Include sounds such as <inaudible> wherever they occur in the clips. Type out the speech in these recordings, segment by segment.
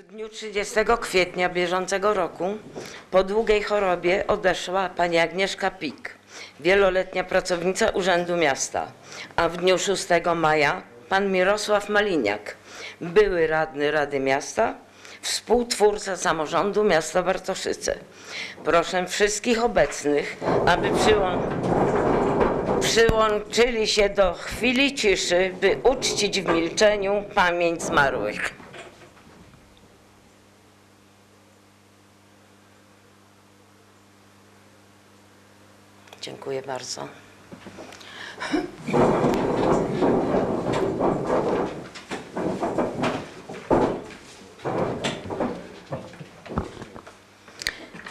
W dniu 30 kwietnia bieżącego roku po długiej chorobie odeszła pani Agnieszka Pik, wieloletnia pracownica Urzędu Miasta, a w dniu 6 maja pan Mirosław Maliniak, były radny Rady Miasta, współtwórca samorządu miasta Bartoszyce. Proszę wszystkich obecnych, aby przyłą przyłączyli się do chwili ciszy, by uczcić w milczeniu pamięć zmarłych. Dziękuję bardzo.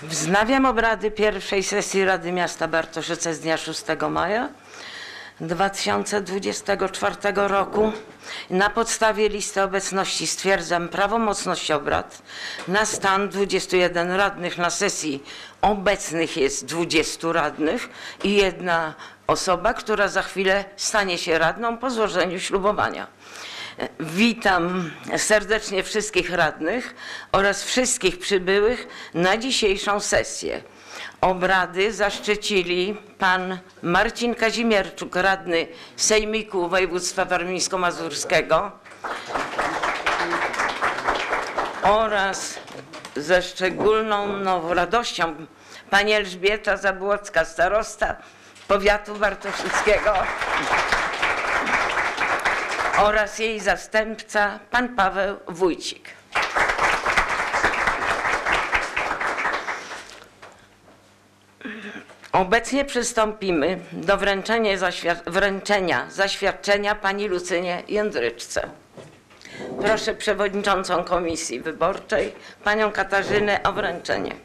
Wznawiam obrady pierwszej sesji Rady Miasta Bartoszyce z dnia 6 maja 2024 roku. Na podstawie listy obecności stwierdzam prawomocność obrad na stan 21 radnych. Na sesji obecnych jest 20 radnych i jedna osoba, która za chwilę stanie się radną po złożeniu ślubowania. Witam serdecznie wszystkich radnych oraz wszystkich przybyłych na dzisiejszą sesję. Obrady zaszczycili pan Marcin Kazimierczuk, radny Sejmiku Województwa Warmińsko-Mazurskiego oraz ze szczególną no, radością pani Elżbieta Zabłocka, starosta powiatu bartoszyckiego oraz jej zastępca, pan Paweł Wójcik. Obecnie przystąpimy do wręczenia, zaświad- wręczenia zaświadczenia pani Lucynie Jędryczce. Proszę przewodniczącą Komisji Wyborczej, panią Katarzynę o wręczenie.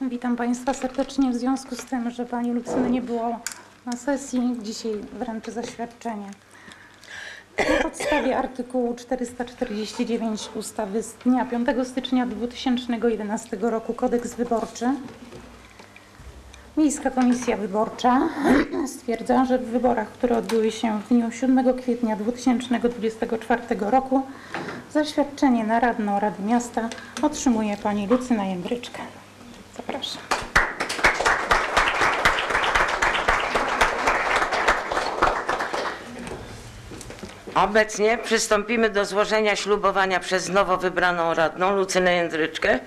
Witam Państwa serdecznie. W związku z tym, że Pani Lucyny nie było na sesji, dzisiaj wręczę zaświadczenie. Na podstawie artykułu 449 ustawy z dnia 5 stycznia 2011 roku Kodeks Wyborczy Miejska Komisja Wyborcza <clears throat> stwierdza, że w wyborach, które odbyły się w dniu 7 kwietnia 2024 roku zaświadczenie na radną Rady Miasta otrzymuje Pani Lucyna Jędryczka. Zapraszam. Obecnie przystąpimy do złożenia ślubowania przez nowo wybraną radną Lucynę Jędryczkę.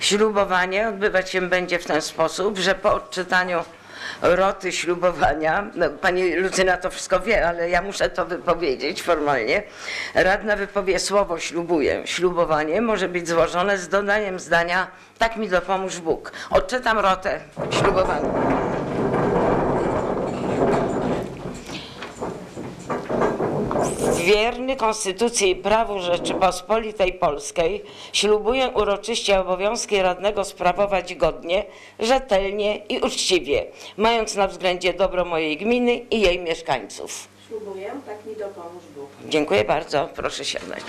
Ślubowanie odbywać się będzie w ten sposób, że po odczytaniu roty ślubowania, no, pani Lucyna to wszystko wie, ale ja muszę to wypowiedzieć formalnie, radna wypowie słowo ślubuję. Ślubowanie może być złożone z dodaniem zdania tak mi dopomóż Bóg. Odczytam rotę ślubowania. Wierny Konstytucji i prawu Rzeczypospolitej Polskiej ślubuję uroczyście obowiązki radnego sprawować godnie, rzetelnie i uczciwie, mając na względzie dobro mojej gminy i jej mieszkańców. Ślubuję, tak mi dopomóż Bóg. Dziękuję bardzo, proszę siadać.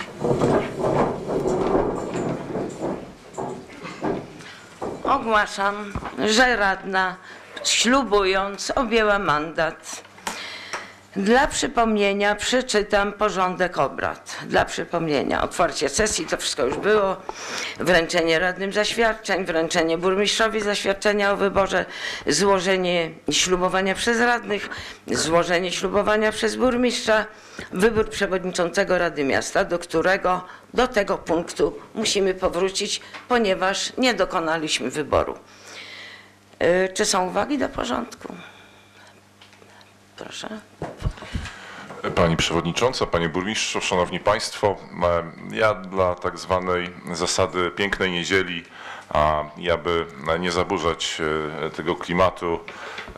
Ogłaszam, że radna ślubując objęła mandat. Dla przypomnienia przeczytam porządek obrad. Dla przypomnienia, otwarcie sesji, to wszystko już było, wręczenie radnym zaświadczeń, wręczenie burmistrzowi zaświadczenia o wyborze, złożenie ślubowania przez radnych, złożenie ślubowania przez burmistrza, wybór przewodniczącego Rady Miasta, do którego do tego punktu musimy powrócić, ponieważ nie dokonaliśmy wyboru. Y, Czy są uwagi do porządku? Proszę. Pani Przewodnicząca, Panie Burmistrzu, Szanowni Państwo, e, ja dla tak zwanej zasady pięknej niedzieli, a ja by nie zaburzać e, tego klimatu,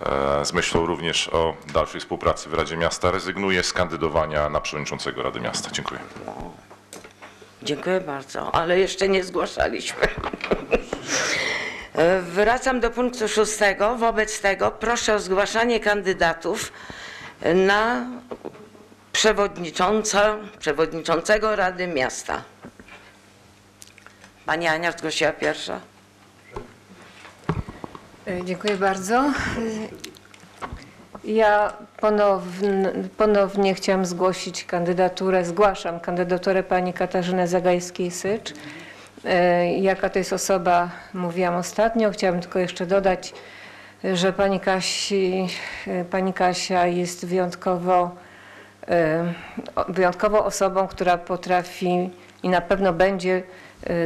e, z myślą również o dalszej współpracy w Radzie Miasta, rezygnuję z kandydowania na Przewodniczącego Rady Miasta. Dziękuję. Dziękuję bardzo, ale jeszcze nie zgłaszaliśmy. E, Wracam do punktu szóstego. Wobec tego proszę o zgłaszanie kandydatów na przewodnicząca, przewodniczącego Rady Miasta. Pani Ania zgłosiła pierwsza. E, Dziękuję bardzo. E, Ja Ponownie, ponownie chciałam zgłosić kandydaturę, zgłaszam kandydaturę pani Katarzyny Zagajskiej-Sycz. E, Jaka to jest osoba, mówiłam ostatnio. Chciałabym tylko jeszcze dodać, że pani, Kasi, e, pani Kasia jest wyjątkowo, e, wyjątkową osobą, która potrafi i na pewno będzie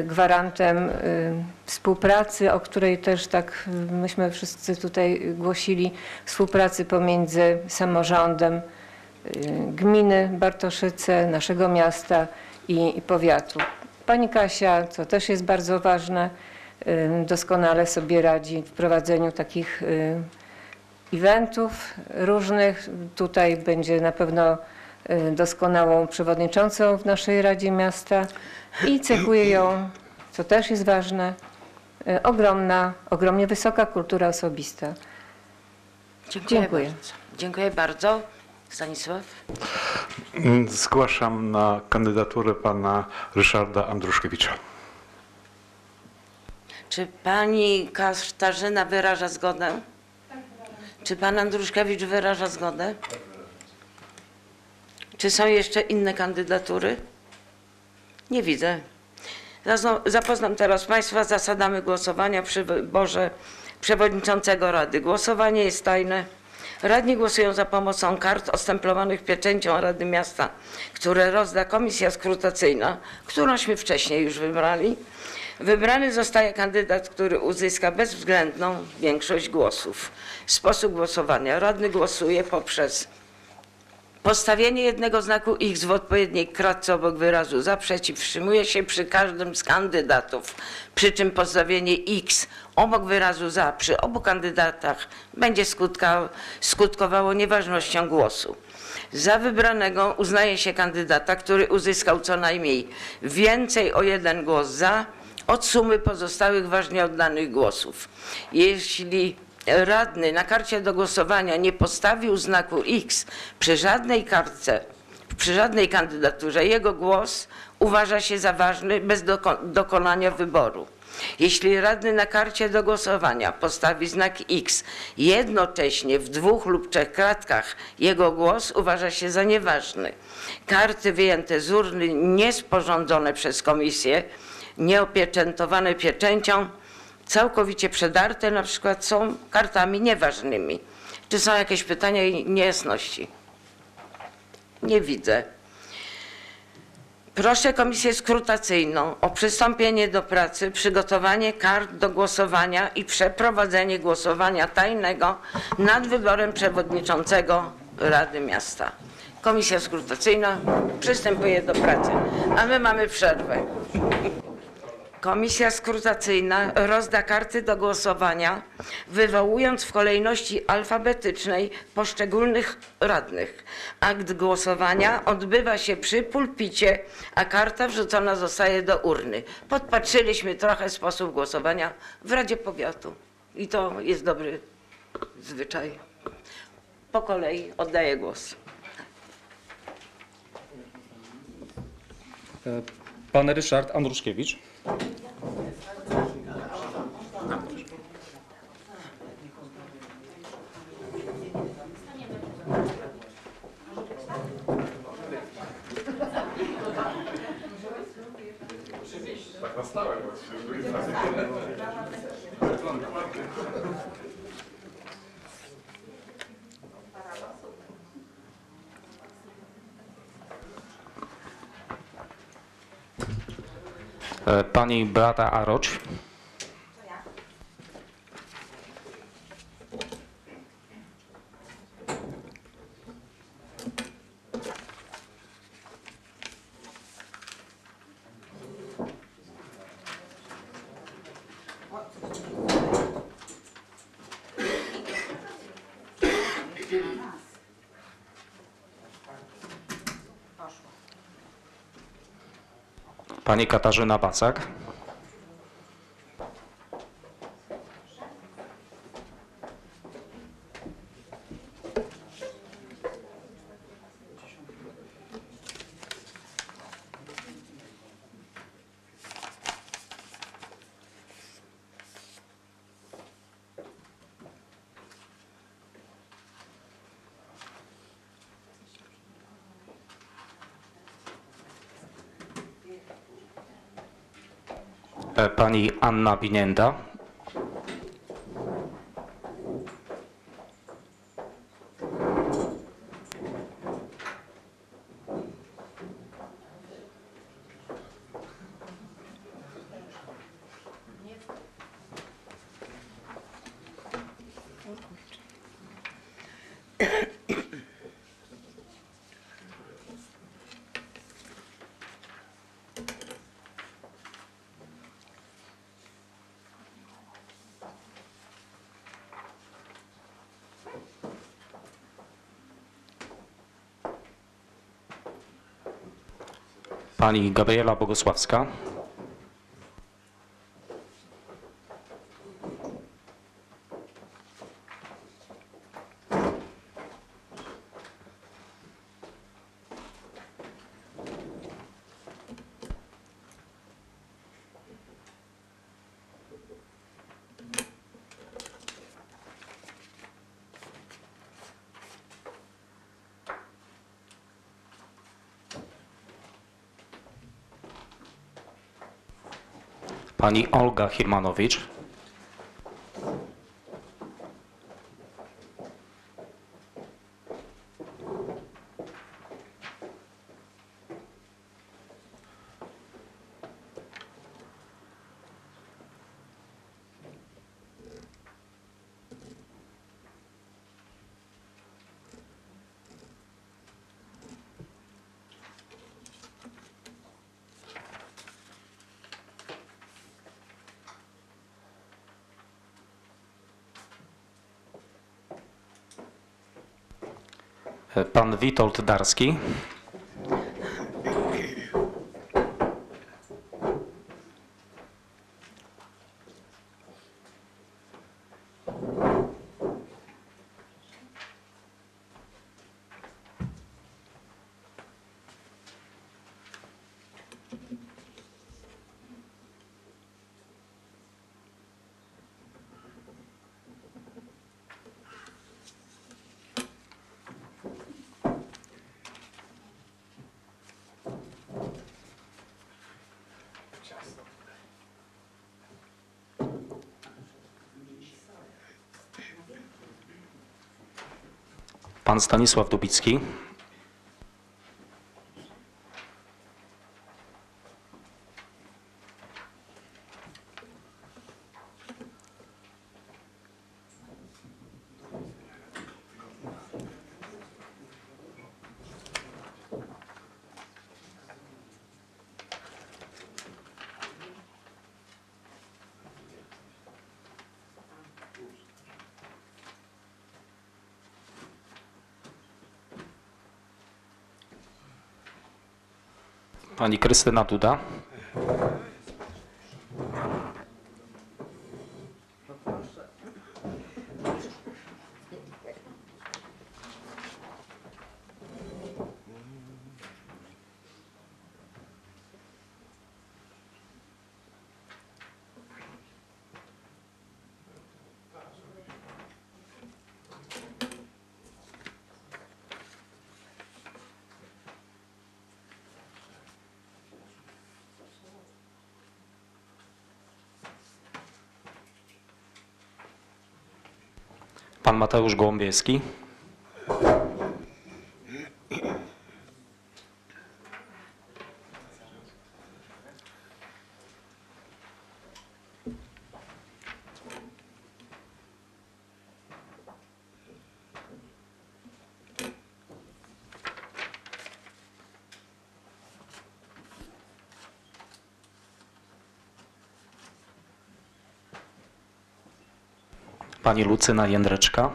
gwarantem współpracy, o której też tak myśmy wszyscy tutaj głosili, współpracy pomiędzy samorządem gminy Bartoszyce, naszego miasta i, i powiatu. Pani Kasia, co też jest bardzo ważne, e, doskonale sobie radzi w prowadzeniu takich e, eventów różnych. Tutaj będzie na pewno e, doskonałą przewodniczącą w naszej Radzie Miasta i cechuje ją, co też jest ważne, ogromna, ogromnie wysoka kultura osobista. Dziękuję, Dziękuję. bardzo. Dziękuję bardzo. Stanisław? Mm, Zgłaszam na kandydaturę pana Ryszarda Andruszkiewicza. Czy pani Katarzyna wyraża zgodę? Czy pan Andruszkiewicz wyraża zgodę? Czy są jeszcze inne kandydatury? Nie widzę. Zapoznam teraz Państwa z zasadami głosowania przy wyborze przewodniczącego Rady. Głosowanie jest tajne. Radni głosują za pomocą kart ostemplowanych pieczęcią Rady Miasta, które rozda komisja skrutacyjna, którąśmy wcześniej już wybrali. Wybrany zostaje kandydat, który uzyska bezwzględną większość głosów. Sposób głosowania. Radny głosuje poprzez Postawienie jednego znaku X w odpowiedniej kratce obok wyrazu za przeciw wstrzymuje się przy każdym z kandydatów, przy czym postawienie X obok wyrazu za przy obu kandydatach będzie skutka, skutkowało nieważnością głosu. Za wybranego uznaje się kandydata, który uzyskał co najmniej więcej o jeden głos za od sumy pozostałych ważnie oddanych głosów. Jeśli radny na karcie do głosowania nie postawił znaku X przy żadnej kartce, przy żadnej kandydaturze, jego głos uważa się za ważny bez doko- dokonania wyboru. Jeśli radny na karcie do głosowania postawi znak X jednocześnie w dwóch lub trzech kratkach, jego głos uważa się za nieważny. Karty wyjęte z urny, niesporządzone przez komisję, nieopieczętowane pieczęcią, całkowicie przedarte na przykład są kartami nieważnymi. Czy są jakieś pytania i niejasności? Nie widzę. Proszę Komisję Skrutacyjną o przystąpienie do pracy, przygotowanie kart do głosowania i przeprowadzenie głosowania tajnego nad wyborem przewodniczącego Rady Miasta. Komisja Skrutacyjna przystępuje do pracy, a my mamy przerwę. Komisja skrutacyjna rozda karty do głosowania, wywołując w kolejności alfabetycznej poszczególnych radnych. Akt głosowania odbywa się przy pulpicie, a karta wrzucona zostaje do urny. Podpatrzyliśmy trochę sposób głosowania w Radzie Powiatu i to jest dobry zwyczaj. Po kolei oddaję głos. E, Pan Ryszard Andruszkiewicz. E, E, pani Brata a Pani Katarzyna Bacak. Pani Anna Binienda. Pani Gabriela Bogosławska. Pani Olga Hirmanowicz. E, Pan Witold Darski. Pan Stanisław Dubicki. Pani Krystyna Duda. Pan Mateusz Gołąbieski. Pani Lucyna Jędreczka.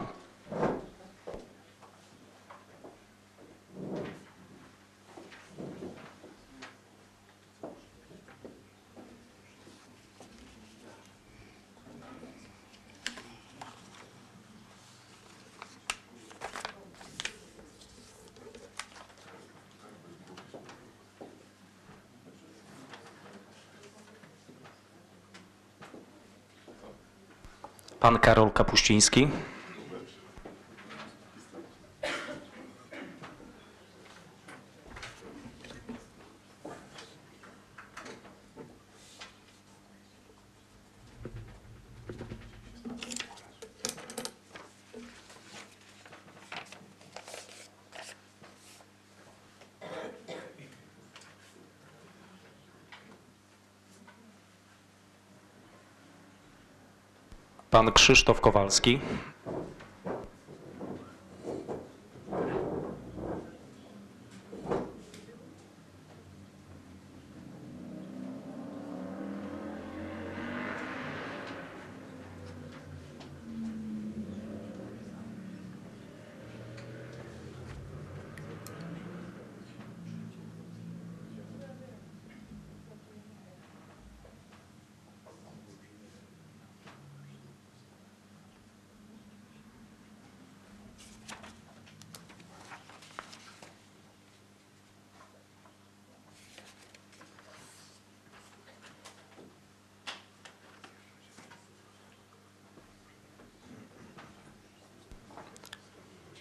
Pan Karol Kapuściński. Pan Krzysztof Kowalski.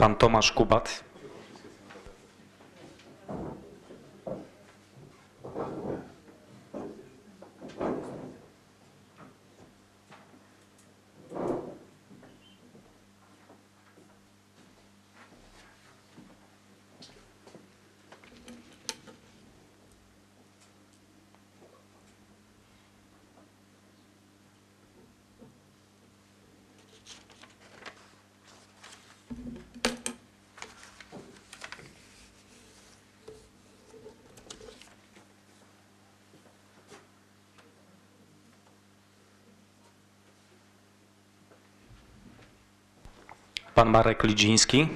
Pan Tomasz Kubat. Pan Marek Lidziński.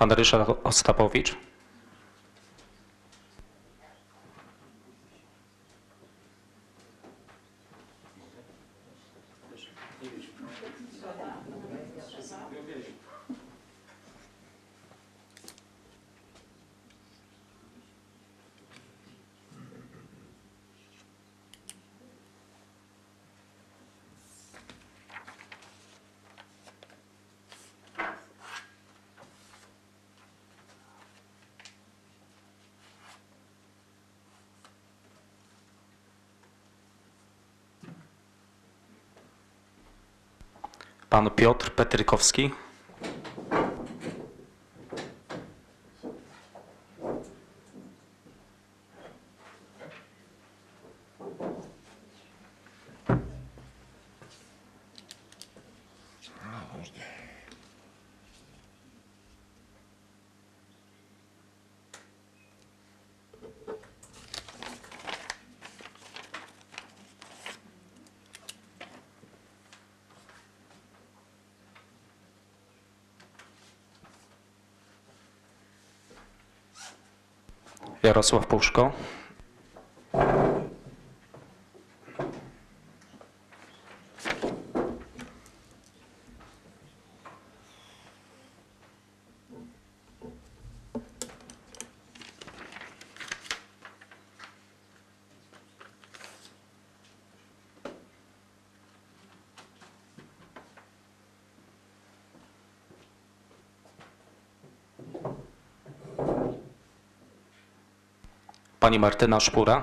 Pan Ryszard Ostapowicz. Pan Piotr Petrykowski. Jarosław Puszko. Pani Martyna Szpura.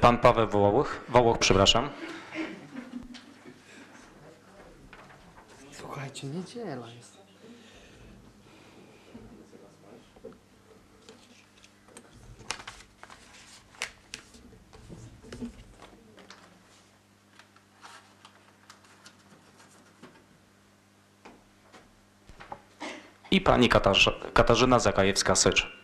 Pan Paweł Wołoch, Wołoch, przepraszam. Słuchajcie, niedziela jest. I pani Katarz Katarzyna Zagajewska-Sycz.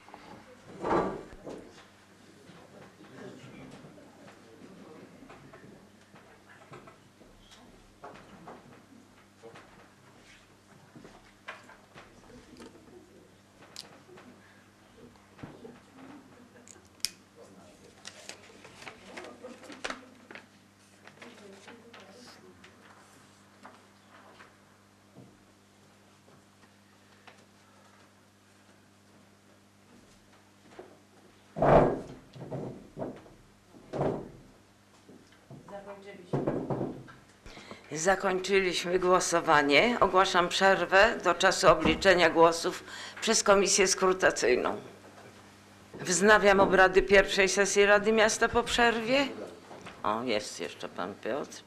Zakończyliśmy głosowanie. Ogłaszam przerwę do czasu obliczenia głosów przez komisję skrutacyjną. Wznawiam obrady pierwszej sesji Rady Miasta po przerwie. O, jest jeszcze pan Piotr.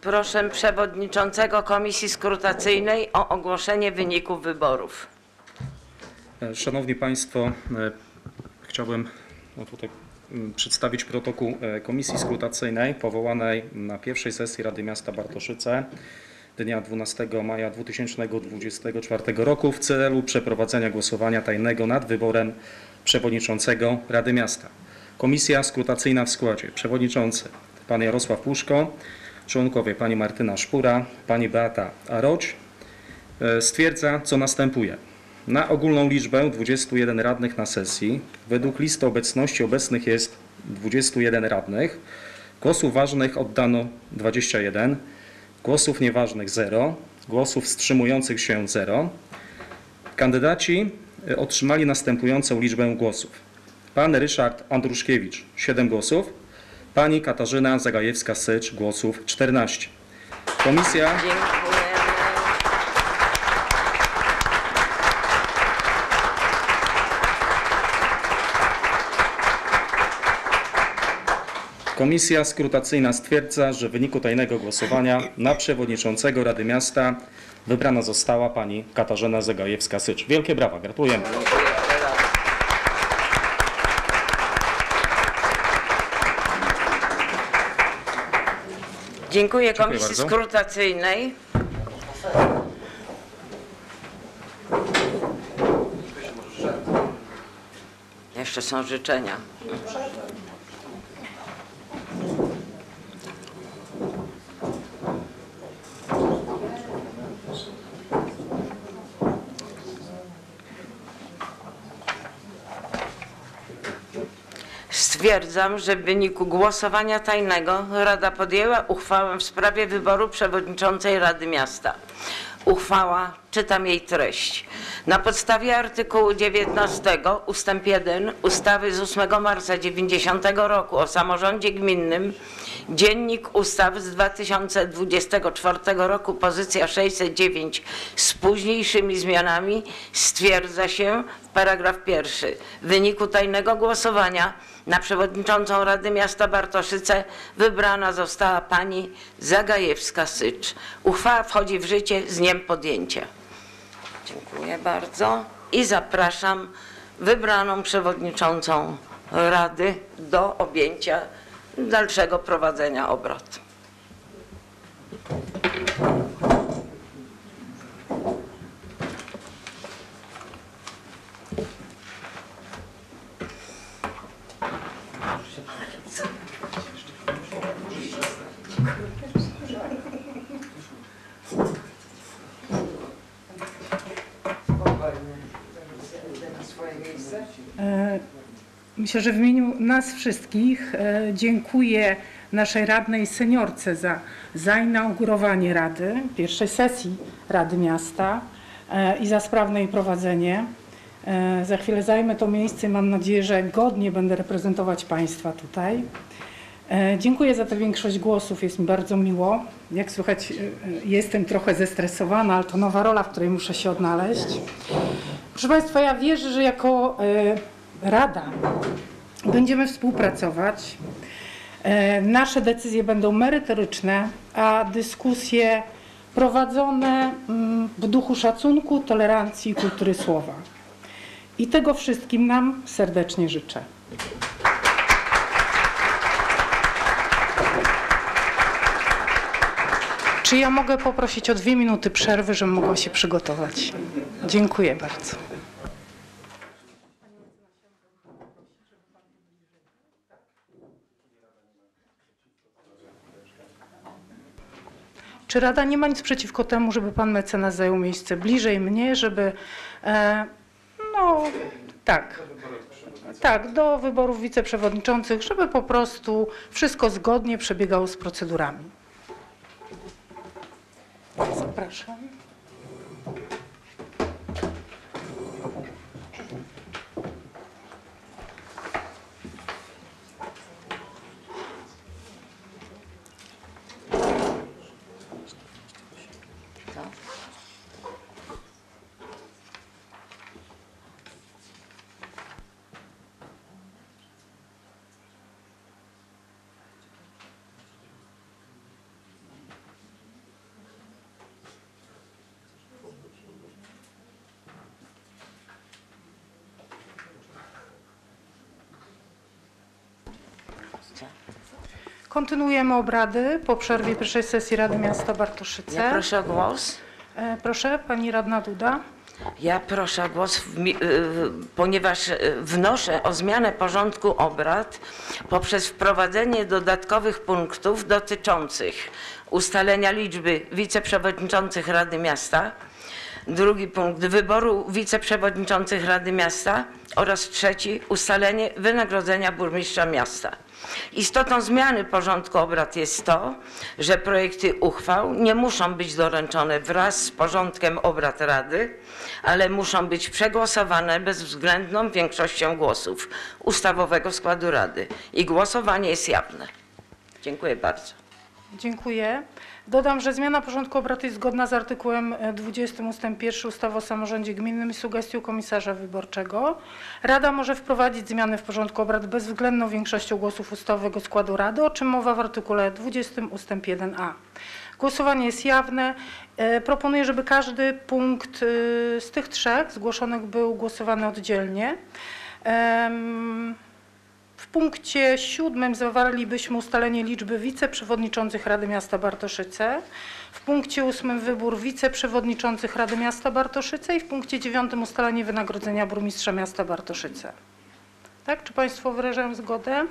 Proszę przewodniczącego komisji skrutacyjnej o ogłoszenie wyników wyborów. E, Szanowni Państwo, e, chciałbym no tutaj przedstawić protokół e, Komisji Skrutacyjnej powołanej na pierwszej sesji Rady Miasta Bartoszyce dnia 12 maja 2024 roku w celu przeprowadzenia głosowania tajnego nad wyborem przewodniczącego Rady Miasta. Komisja skrutacyjna w składzie przewodniczący pan Jarosław Puszko, członkowie pani Martyna Szpura, pani Beata Aroć, e, stwierdza, co następuje. Na ogólną liczbę 21 radnych na sesji, według listy obecności obecnych jest 21 radnych, głosów ważnych oddano 21, głosów nieważnych 0, głosów wstrzymujących się 0. Kandydaci e, otrzymali następującą liczbę głosów. Pan Ryszard Andruszkiewicz 7 głosów, pani Katarzyna Zagajewska-Sycz głosów 14. Komisja Dziękujemy. Komisja skrutacyjna stwierdza, że w wyniku tajnego głosowania na przewodniczącego Rady Miasta wybrana została pani Katarzyna Zagajewska-Sycz. Wielkie brawa, gratulujemy. Dziękuję komisji bardzo. skrutacyjnej. Jeszcze są życzenia. Stwierdzam, że w wyniku głosowania tajnego Rada podjęła uchwałę w sprawie wyboru przewodniczącej Rady Miasta. Uchwała, czytam jej treść. Na podstawie artykułu 19 ustęp 1 ustawy z 8 marca 90 roku o samorządzie gminnym Dziennik Ustaw z 2024 roku, pozycja 609 z późniejszymi zmianami stwierdza się w paragraf pierwszy. W wyniku tajnego głosowania na przewodniczącą Rady Miasta Bartoszyce wybrana została pani Zagajewska-Sycz. Uchwała wchodzi w życie z dniem podjęcia. Dziękuję bardzo i zapraszam wybraną przewodniczącą Rady do objęcia dalszego prowadzenia obrad. E, Że w imieniu nas wszystkich e, dziękuję naszej radnej seniorce za zainaugurowanie Rady, pierwszej sesji Rady Miasta e, i za sprawne jej prowadzenie. E, Za chwilę zajmę to miejsce i mam nadzieję, że godnie będę reprezentować Państwa tutaj. Dziękuję za tę większość głosów, jest mi bardzo miło. Jak słychać, jestem trochę zestresowana, ale to nowa rola, w której muszę się odnaleźć. Proszę Państwa, ja wierzę, że jako Rada będziemy współpracować. E, Nasze decyzje będą merytoryczne, a dyskusje prowadzone mm, w duchu szacunku, tolerancji i kultury słowa. I tego wszystkim nam serdecznie życzę. Czy ja mogę poprosić o dwie minuty przerwy, żebym mogła się przygotować? Dziękuję bardzo. Czy Rada nie ma nic przeciwko temu, żeby pan mecenas zajął miejsce bliżej mnie, żeby. E, no tak. Tak, do wyborów wiceprzewodniczących, żeby po prostu wszystko zgodnie przebiegało z procedurami. Zapraszam. Kontynuujemy obrady po przerwie pierwszej sesji Rady Miasta Bartoszyce. Ja proszę o głos. E, Proszę, pani radna Duda. Ja proszę o głos, w mi- y, ponieważ y, wnoszę o zmianę porządku obrad poprzez wprowadzenie dodatkowych punktów dotyczących ustalenia liczby wiceprzewodniczących Rady Miasta, drugi punkt wyboru wiceprzewodniczących Rady Miasta oraz trzeci ustalenie wynagrodzenia burmistrza miasta. Istotą zmiany porządku obrad jest to, że projekty uchwał nie muszą być doręczone wraz z porządkiem obrad Rady, ale muszą być przegłosowane bezwzględną większością głosów ustawowego składu Rady i głosowanie jest jawne. Dziękuję bardzo. Dziękuję. Dodam, że zmiana porządku obrad jest zgodna z artykułem e, 20 ust. 1 ustawy o samorządzie gminnym i sugestią komisarza wyborczego. Rada może wprowadzić zmiany w porządku obrad bezwzględną większością głosów ustawowego składu Rady, o czym mowa w artykule 20 ust. 1a. Głosowanie jest jawne. E, Proponuję, żeby każdy punkt e, z tych trzech zgłoszonych był głosowany oddzielnie. W punkcie siódmym zawarlibyśmy ustalenie liczby wiceprzewodniczących Rady Miasta Bartoszyce. W punkcie ósmym wybór wiceprzewodniczących Rady Miasta Bartoszyce i w punkcie dziewiątym ustalenie wynagrodzenia burmistrza miasta Bartoszyce. Tak? Czy Państwo wyrażają zgodę?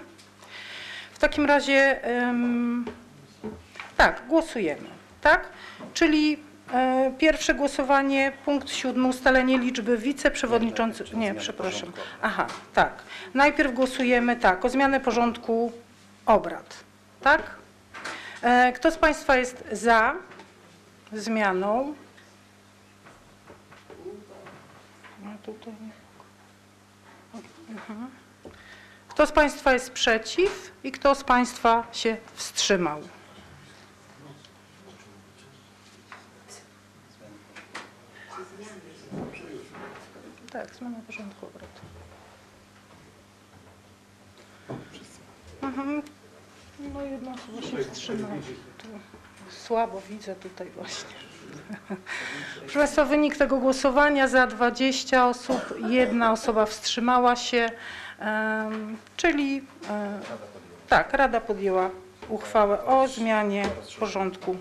W takim razie em, tak, głosujemy. Tak? Czyli pierwsze głosowanie, punkt siódmy, ustalenie liczby wiceprzewodniczących. Nie, przepraszam. Aha, tak. Najpierw głosujemy tak, o zmianę porządku obrad. Tak? E, Kto z Państwa jest za zmianą? No. Mhm. Kto z Państwa jest przeciw i kto z Państwa się wstrzymał? Tak, zmiana porządku obrad. Mhm. No jedna osoba się wstrzymała. Słabo widzę tutaj właśnie. <laughs> Proszę Państwa, wynik tego głosowania za 20 osób, jedna osoba wstrzymała się, czyli e, tak, Rada podjęła uchwałę o zmianie porządku,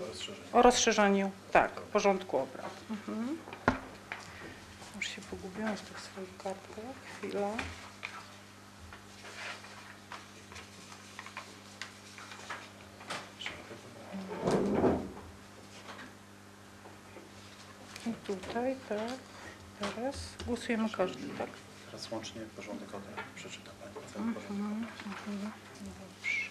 o rozszerzaniu, tak, porządku obrad. Mhm. Pogubiłam w tych swoich kartkach. Chwila. I tutaj, tak. Teraz głosujemy każdy, tak? Teraz łącznie porządek obrad przeczyta Pani. Cały porządek obrad. Dobrze.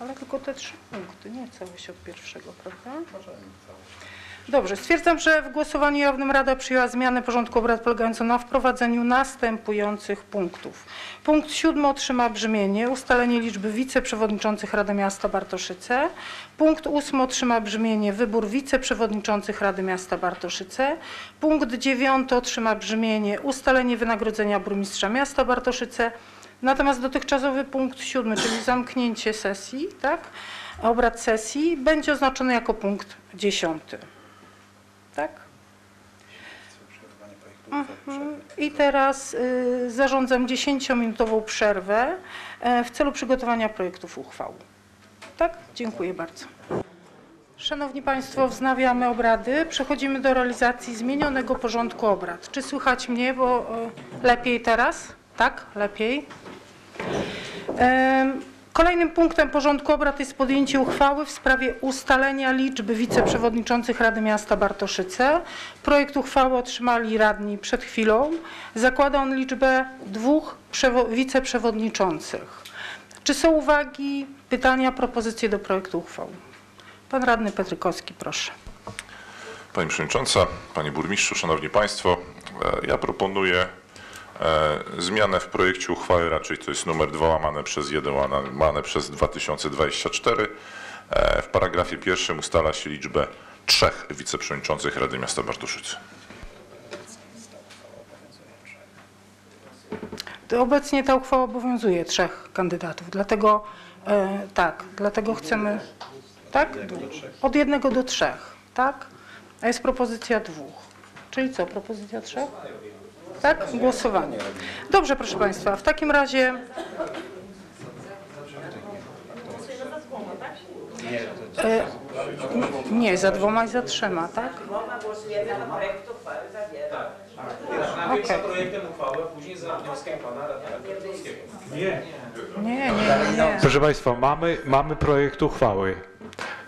Ale tylko te trzy punkty, nie całość od pierwszego, prawda? Możemy całość. Dobrze, stwierdzam, że w głosowaniu jawnym Rada przyjęła zmianę porządku obrad polegającą na wprowadzeniu następujących punktów. Punkt siódmy otrzyma brzmienie ustalenie liczby wiceprzewodniczących Rady Miasta Bartoszyce. Punkt ósmy otrzyma brzmienie wybór wiceprzewodniczących Rady Miasta Bartoszyce. Punkt dziewiąty otrzyma brzmienie ustalenie wynagrodzenia burmistrza miasta Bartoszyce. Natomiast dotychczasowy punkt siódmy, czyli zamknięcie sesji, tak, obrad sesji, będzie oznaczony jako punkt dziesiąty. Tak? Mhm. I teraz y, zarządzam 10-minutową przerwę e, w celu przygotowania projektów uchwał. Tak? Dziękuję bardzo. Szanowni Państwo, wznawiamy obrady. Przechodzimy do realizacji zmienionego porządku obrad. Czy słychać mnie, bo e, lepiej teraz? Tak? Lepiej. Kolejnym punktem porządku obrad jest podjęcie uchwały w sprawie ustalenia liczby wiceprzewodniczących Rady Miasta Bartoszyce. Projekt uchwały otrzymali radni przed chwilą. Zakłada on liczbę dwóch przewo- wiceprzewodniczących. Czy są uwagi, pytania, propozycje do projektu uchwały? Pan radny Petrykowski, proszę. Pani Przewodnicząca, Panie Burmistrzu, Szanowni Państwo, e, ja proponuję zmianę w projekcie uchwały, raczej to jest numer 2 łamane przez 1 łamane przez 2024. E, W paragrafie pierwszym ustala się liczbę trzech wiceprzewodniczących Rady Miasta Bartoszycy. To Obecnie ta uchwała obowiązuje trzech kandydatów, dlatego e, tak, dlatego chcemy tak? Od jednego do trzech, tak? A jest propozycja dwóch. Czyli co, propozycja trzech? Tak? Głosowanie. Dobrze, proszę Państwa, w takim razie E, Nie, za dwoma i za trzema, tak? Najpierw Okej. za projektem uchwały, później za wnioskiem pana radnego nie, nie, nie. Proszę Państwa, mamy, mamy projekt uchwały.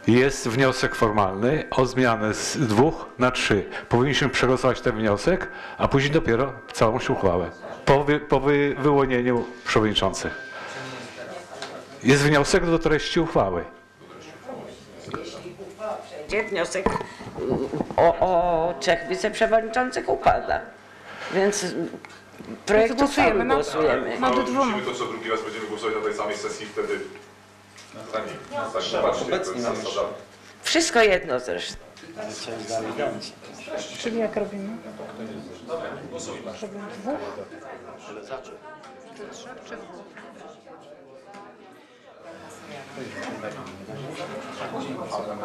Jest wniosek formalny o zmianę z dwóch na trzy. Powinniśmy przegłosować ten wniosek, a później dopiero całą uchwałę. Po, wy, po wy, wyłonieniu przewodniczących. Jest wniosek do treści uchwały. Wniosek o, o trzech wiceprzewodniczących upada. Więc projekt głosujemy uchwały na- głosujemy. Musimy to co drugi raz będziemy głosować na tej samej sesji wtedy. Tak, tak, zasada. Wszystko jedno zresztą. Czyli jak robimy? Żeby dwóch? Czy trzech, czy dwóch?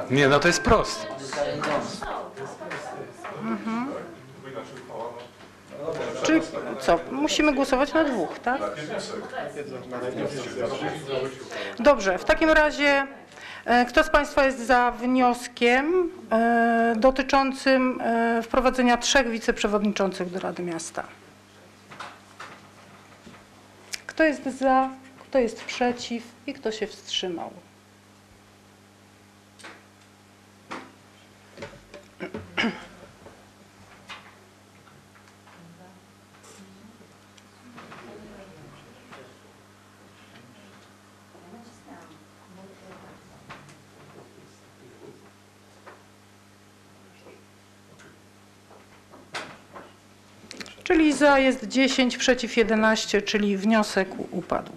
Nie, no to jest proste. Czyli co? Musimy głosować na dwóch, tak? Dobrze, w takim razie e, kto z Państwa jest za wnioskiem e, dotyczącym e, wprowadzenia trzech wiceprzewodniczących do Rady Miasta? Kto jest za, kto jest przeciw i kto się wstrzymał? <clears throat> Czyli za jest 10, przeciw 11, czyli wniosek upadł.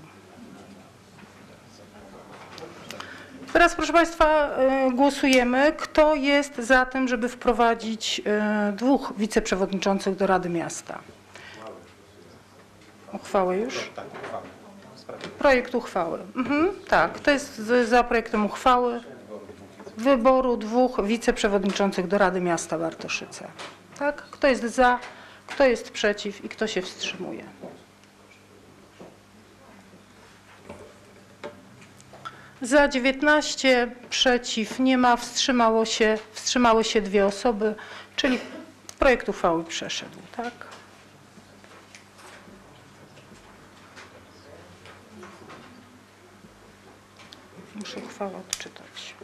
Teraz, proszę Państwa, e, głosujemy. Kto jest za tym, żeby wprowadzić e, dwóch wiceprzewodniczących do Rady Miasta? Uchwałę już? Projekt uchwały. Mhm, tak, kto jest za projektem uchwały? Wyboru dwóch wiceprzewodniczących do Rady Miasta Bartoszyce. Tak? Kto jest za, kto jest przeciw i kto się wstrzymuje? Za 19, przeciw nie ma, wstrzymało się, wstrzymały się dwie osoby, czyli projekt uchwały przeszedł, tak? Muszę uchwałę odczytać.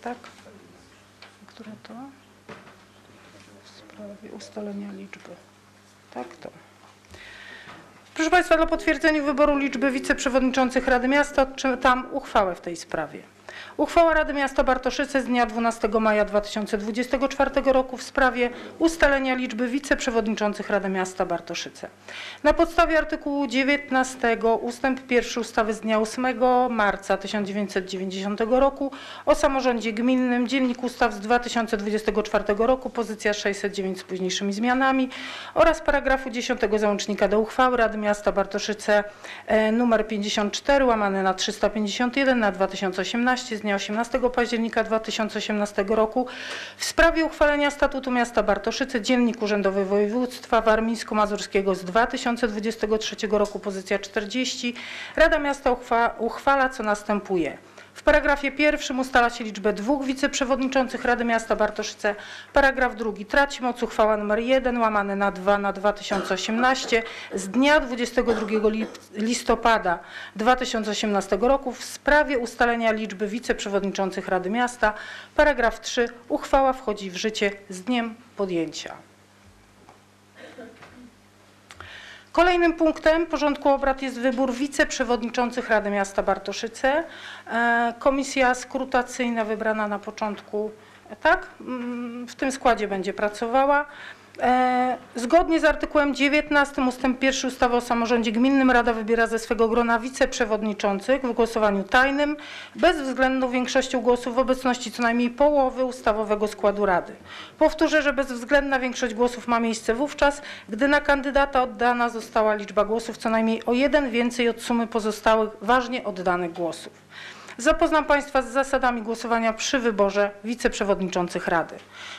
Tak? Które to? W sprawie ustalenia liczby. Tak to. Proszę Państwa, dla potwierdzenia wyboru liczby wiceprzewodniczących Rady Miasta odczytam uchwałę w tej sprawie. Uchwała Rady Miasta Bartoszyce z dnia 12 maja 2024 roku w sprawie ustalenia liczby wiceprzewodniczących Rady Miasta Bartoszyce. Na podstawie artykułu 19 ustęp 1 ustawy z dnia 8 marca 1990 roku o samorządzie gminnym, dziennik ustaw z 2024 roku, pozycja 609 z późniejszymi zmianami oraz paragrafu 10 załącznika do uchwały Rady Miasta Bartoszyce e, nr 54 łamane na 351 na 2018 z dnia 18 października 2018 roku w sprawie uchwalenia statutu miasta Bartoszyce, dziennik urzędowy województwa warmińsko-mazurskiego z 2023 roku, pozycja 40. Rada Miasta uchwa, uchwala co następuje. W paragrafie pierwszym ustala się liczbę dwóch wiceprzewodniczących Rady Miasta Bartoszyce. Paragraf drugi. Traci moc uchwała nr 1 łamane na 2 na 2018 z dnia 22 li- listopada 2018 roku w sprawie ustalenia liczby wiceprzewodniczących Rady Miasta. Paragraf 3. Uchwała wchodzi w życie z dniem podjęcia. Kolejnym punktem porządku obrad jest wybór wiceprzewodniczących Rady Miasta Bartoszyce. E, Komisja skrutacyjna wybrana na początku, tak, mm, w tym składzie będzie pracowała. E, Zgodnie z artykułem 19 ust. 1 ustawy o samorządzie gminnym Rada wybiera ze swego grona wiceprzewodniczących w głosowaniu tajnym bezwzględną większością głosów w obecności co najmniej połowy ustawowego składu Rady. Powtórzę, że bezwzględna większość głosów ma miejsce wówczas, gdy na kandydata oddana została liczba głosów co najmniej o jeden więcej od sumy pozostałych ważnie oddanych głosów. Zapoznam Państwa z zasadami głosowania przy wyborze wiceprzewodniczących Rady.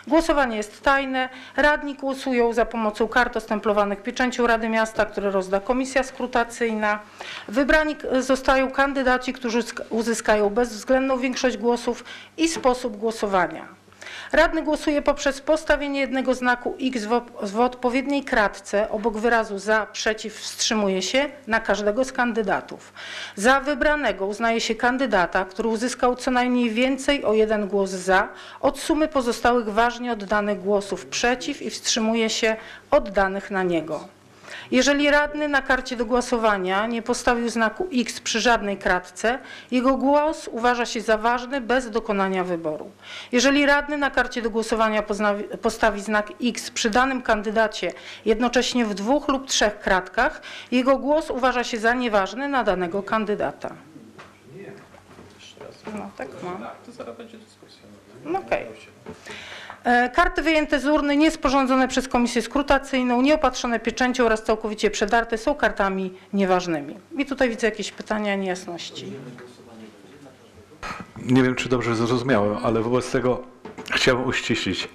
Głosowanie jest tajne. Radni głosują za pomocą kart ostemplowanych pieczęcią Rady Miasta, które rozda Komisja Skrutacyjna. Wybrani zostają kandydaci, którzy uzysk- uzyskają bezwzględną większość głosów i sposób głosowania. Radny głosuje poprzez postawienie jednego znaku X w, w odpowiedniej kratce obok wyrazu za, przeciw, wstrzymuje się na każdego z kandydatów. Za wybranego uznaje się kandydata, który uzyskał co najmniej więcej o jeden głos za od sumy pozostałych ważnie oddanych głosów przeciw i wstrzymuje się oddanych na niego. Jeżeli radny na karcie do głosowania nie postawił znaku X przy żadnej kratce, jego głos uważa się za ważny bez dokonania wyboru. Jeżeli radny na karcie do głosowania postawi znak X przy danym kandydacie jednocześnie w dwóch lub trzech kratkach, jego głos uważa się za nieważny na danego kandydata. No tak mam. To zaraz będzie dyskusja. No Okej. E, Karty wyjęte z urny, niesporządzone przez komisję skrutacyjną, nieopatrzone pieczęcią oraz całkowicie przedarte są kartami nieważnymi. I tutaj widzę jakieś pytania, niejasności. Nie wiem, czy dobrze zrozumiałem, ale wobec tego chciałbym uściślić.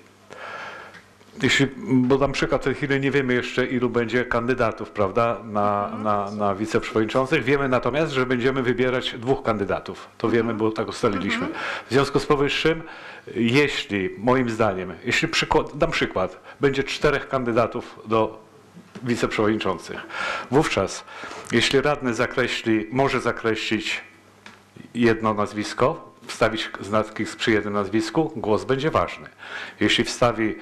Jeśli, bo na przykład w tej chwili nie wiemy jeszcze, ilu będzie kandydatów, prawda, na, na, na wiceprzewodniczących. Wiemy natomiast, że będziemy wybierać dwóch kandydatów. To wiemy, bo tak ustaliliśmy. W związku z powyższym, jeśli, moim zdaniem, jeśli przykład, dam przykład, będzie czterech kandydatów do wiceprzewodniczących, wówczas, jeśli radny zakreśli, może zakreślić jedno nazwisko, wstawić znak X przy jednym nazwisku, głos będzie ważny. Jeśli wstawi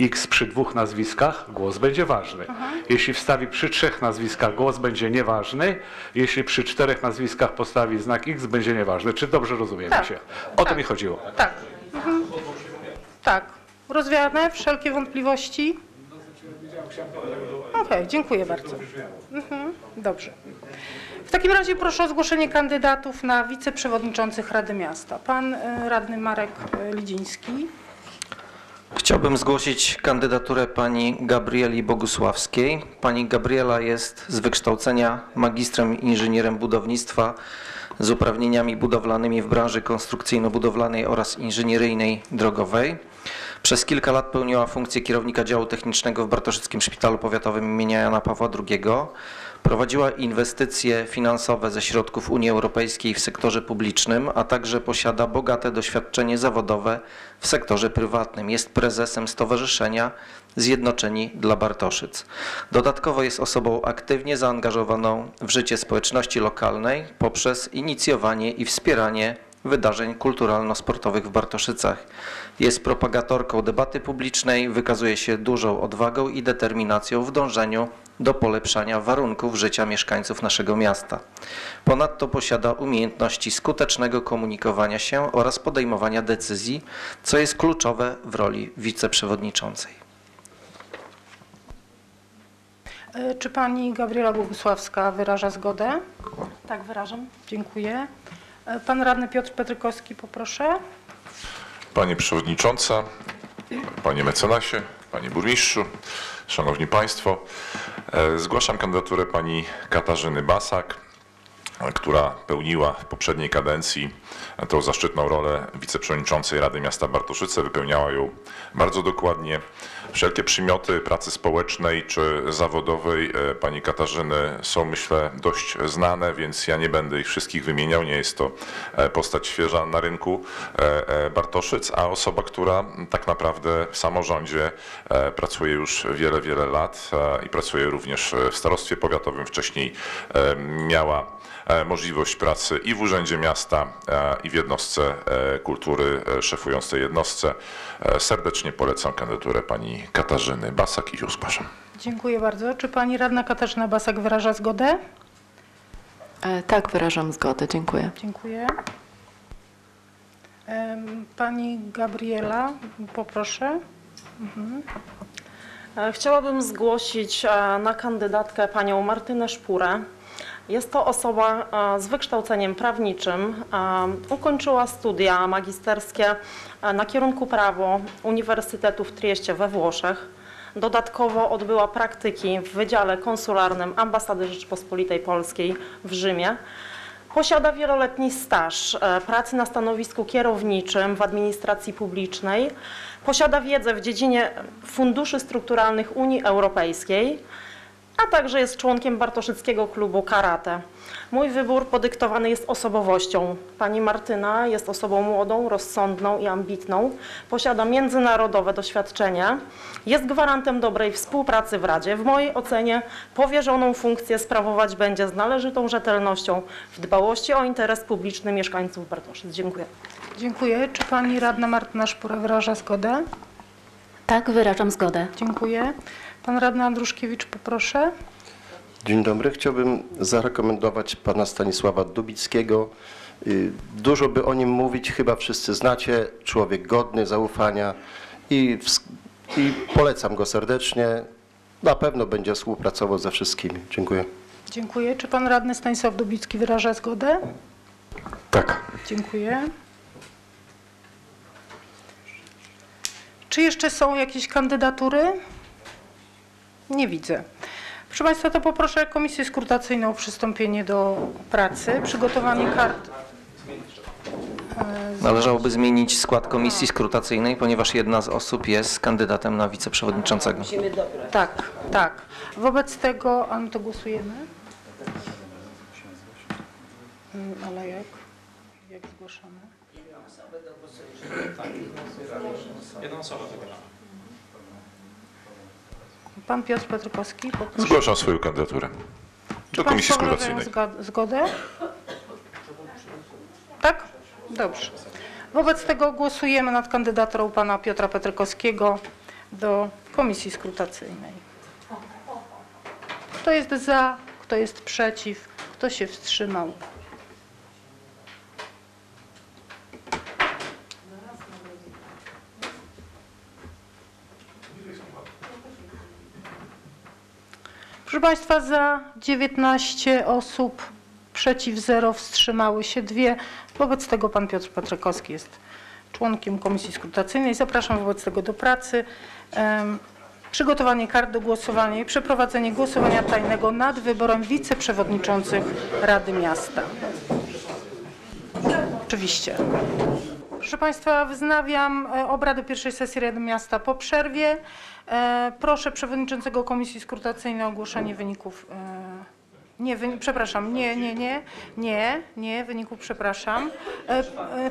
X przy dwóch nazwiskach, głos będzie ważny. Jeśli wstawi przy trzech nazwiskach, głos będzie nieważny. Jeśli przy czterech nazwiskach postawi znak X, będzie nieważny. Czy dobrze rozumiemy Tak. się? O to mi chodziło. Tak. Mhm. Tak. Rozwiane wszelkie wątpliwości? Okej, dziękuję bardzo. Mhm. Dobrze. W takim razie proszę o zgłoszenie kandydatów na wiceprzewodniczących Rady Miasta. Pan e, radny Marek e, Lidziński. Chciałbym zgłosić kandydaturę pani Gabrieli Bogusławskiej. Pani Gabriela jest z wykształcenia magistrem inżynierem budownictwa z uprawnieniami budowlanymi w branży konstrukcyjno-budowlanej oraz inżynieryjnej drogowej. Przez kilka lat pełniła funkcję kierownika działu technicznego w Bartoszyckim Szpitalu Powiatowym im. Jana Pawła II. Prowadziła inwestycje finansowe ze środków Unii Europejskiej w sektorze publicznym, a także posiada bogate doświadczenie zawodowe w sektorze prywatnym. Jest prezesem Stowarzyszenia Zjednoczeni dla Bartoszyc. Dodatkowo jest osobą aktywnie zaangażowaną w życie społeczności lokalnej poprzez inicjowanie i wspieranie wydarzeń kulturalno-sportowych w Bartoszycach. Jest propagatorką debaty publicznej, wykazuje się dużą odwagą i determinacją w dążeniu do polepszania warunków życia mieszkańców naszego miasta. Ponadto posiada umiejętności skutecznego komunikowania się oraz podejmowania decyzji, co jest kluczowe w roli wiceprzewodniczącej. E, Czy pani Gabriela Bogusławska wyraża zgodę? Tak, wyrażam. Dziękuję. E, Pan radny Piotr Petrykowski, poproszę. Pani Przewodnicząca, Panie Mecenasie, Panie Burmistrzu, Szanowni Państwo, e, zgłaszam kandydaturę Pani Katarzyny Basak, która pełniła w poprzedniej kadencji tą zaszczytną rolę wiceprzewodniczącej Rady Miasta Bartoszyce. Wypełniała ją bardzo dokładnie. Wszelkie przymioty pracy społecznej czy zawodowej e, pani Katarzyny są myślę dość znane, więc ja nie będę ich wszystkich wymieniał. Nie jest to e, postać świeża na rynku e, Bartoszyc, a osoba, która tak naprawdę w samorządzie pracuje już wiele, wiele lat i pracuje również w starostwie powiatowym. Wcześniej miała możliwość pracy i w Urzędzie Miasta, e, i w jednostce e, kultury, e, szefując tej jednostce. E, Serdecznie polecam kandydaturę pani Katarzyny Basak i ją zgłaszam. Dziękuję bardzo. Czy pani radna Katarzyna Basak wyraża zgodę? E, Tak, wyrażam zgodę. Dziękuję. Dziękuję. Pani Gabriela, poproszę. E, Chciałabym zgłosić e, na kandydatkę panią Martynę Szpurę. Jest to osoba e, z wykształceniem prawniczym. E, Ukończyła studia magisterskie e, na kierunku prawo Uniwersytetu w Trieście we Włoszech. Dodatkowo odbyła praktyki w Wydziale Konsularnym Ambasady Rzeczypospolitej Polskiej w Rzymie. Posiada wieloletni staż pracy na stanowisku kierowniczym w administracji publicznej. Posiada wiedzę w dziedzinie funduszy strukturalnych Unii Europejskiej, a także jest członkiem Bartoszyckiego Klubu Karate. Mój wybór podyktowany jest osobowością. Pani Martyna jest osobą młodą, rozsądną i ambitną. Posiada międzynarodowe doświadczenie. Jest gwarantem dobrej współpracy w Radzie. W mojej ocenie powierzoną funkcję sprawować będzie z należytą rzetelnością w dbałości o interes publiczny mieszkańców Bartoszyc. Dziękuję. Dziękuję. Czy pani radna Martyna Szpura wyraża zgodę? Tak, wyrażam zgodę. Dziękuję. Pan radny Andruszkiewicz, poproszę. Dzień dobry. Chciałbym zarekomendować pana Stanisława Dubickiego. Y, Dużo by o nim mówić, chyba wszyscy znacie. Człowiek godny zaufania i, i polecam go serdecznie. Na pewno będzie współpracował ze wszystkimi. Dziękuję. Dziękuję. Czy pan radny Stanisław Dubicki wyraża zgodę? Tak. Dziękuję. Czy jeszcze są jakieś kandydatury? Nie widzę. Proszę Państwa, to poproszę Komisję Skrutacyjną o przystąpienie do pracy, przygotowanie kart. Należałoby zmienić skład komisji skrutacyjnej, ponieważ jedna z osób jest kandydatem na wiceprzewodniczącego. Tak, tak. Wobec tego, a my to głosujemy? Mm, Ale jak? Jak zgłaszamy? Jedna osoba wybrana. Pan Piotr Petrykowski, poproszę. Zgłaszam swoją kandydaturę do Komisji Skrutacyjnej. Zgodę? Tak? Dobrze. Wobec tego głosujemy nad kandydaturą pana Piotra Petrykowskiego do Komisji Skrutacyjnej. Kto jest za, kto jest przeciw, kto się wstrzymał? Proszę Państwa, za 19 osób, przeciw 0, wstrzymały się dwie. Wobec tego pan Piotr Patrykowski jest członkiem Komisji Skrutacyjnej. Zapraszam wobec tego do pracy. Przygotowanie kart do głosowania i przeprowadzenie głosowania tajnego nad wyborem wiceprzewodniczących Rady Miasta. Oczywiście. Proszę Państwa, wznawiam e, obrady pierwszej sesji Rady Miasta po przerwie. E, Proszę przewodniczącego Komisji Skrutacyjnej o ogłoszenie wyników. e, Nie, wy, przepraszam, nie, nie, nie, nie, nie, wyników przepraszam.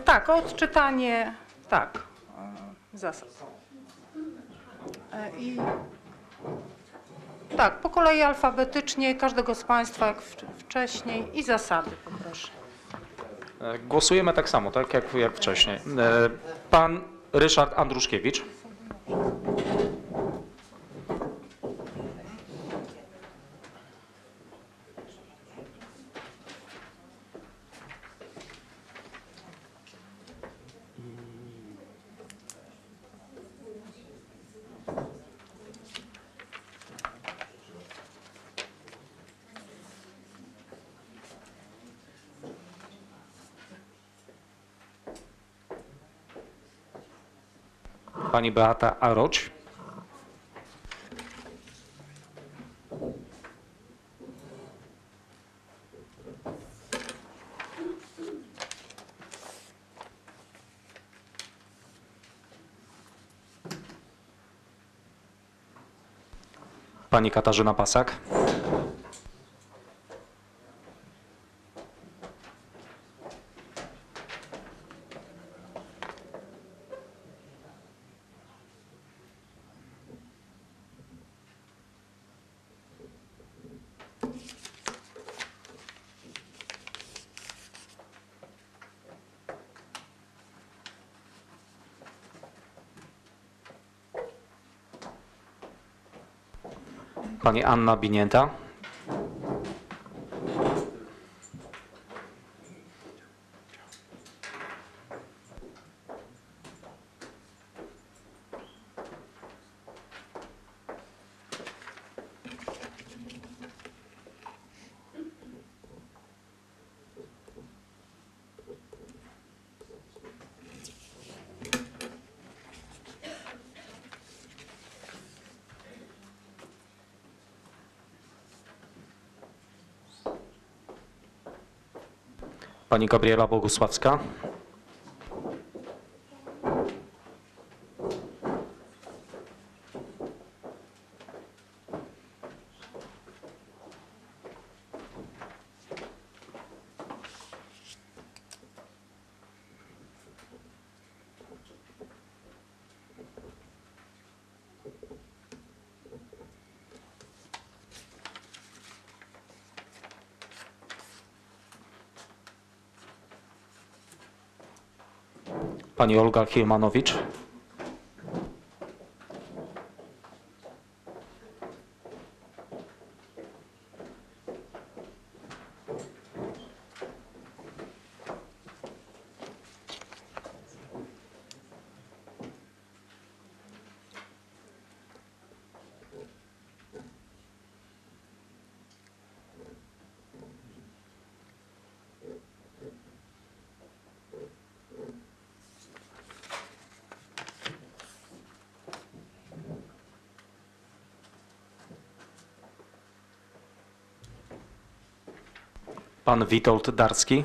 Tak, odczytanie, tak, zasad. I tak, po kolei alfabetycznie każdego z Państwa jak wcz- wcześniej i zasady poproszę. E, Głosujemy tak samo, tak jak, jak wcześniej. E, Pan Ryszard Andruszkiewicz. Pani Beata Aroć. Pani Katarzyna Pasak. Pani Anna Binięta. Pani Gabriela Bogusławska. Pani Olga Hilmanowicz. Pan Witold Darski.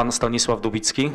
Pan Stanisław Dubicki.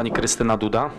Pani Krystyna Duda.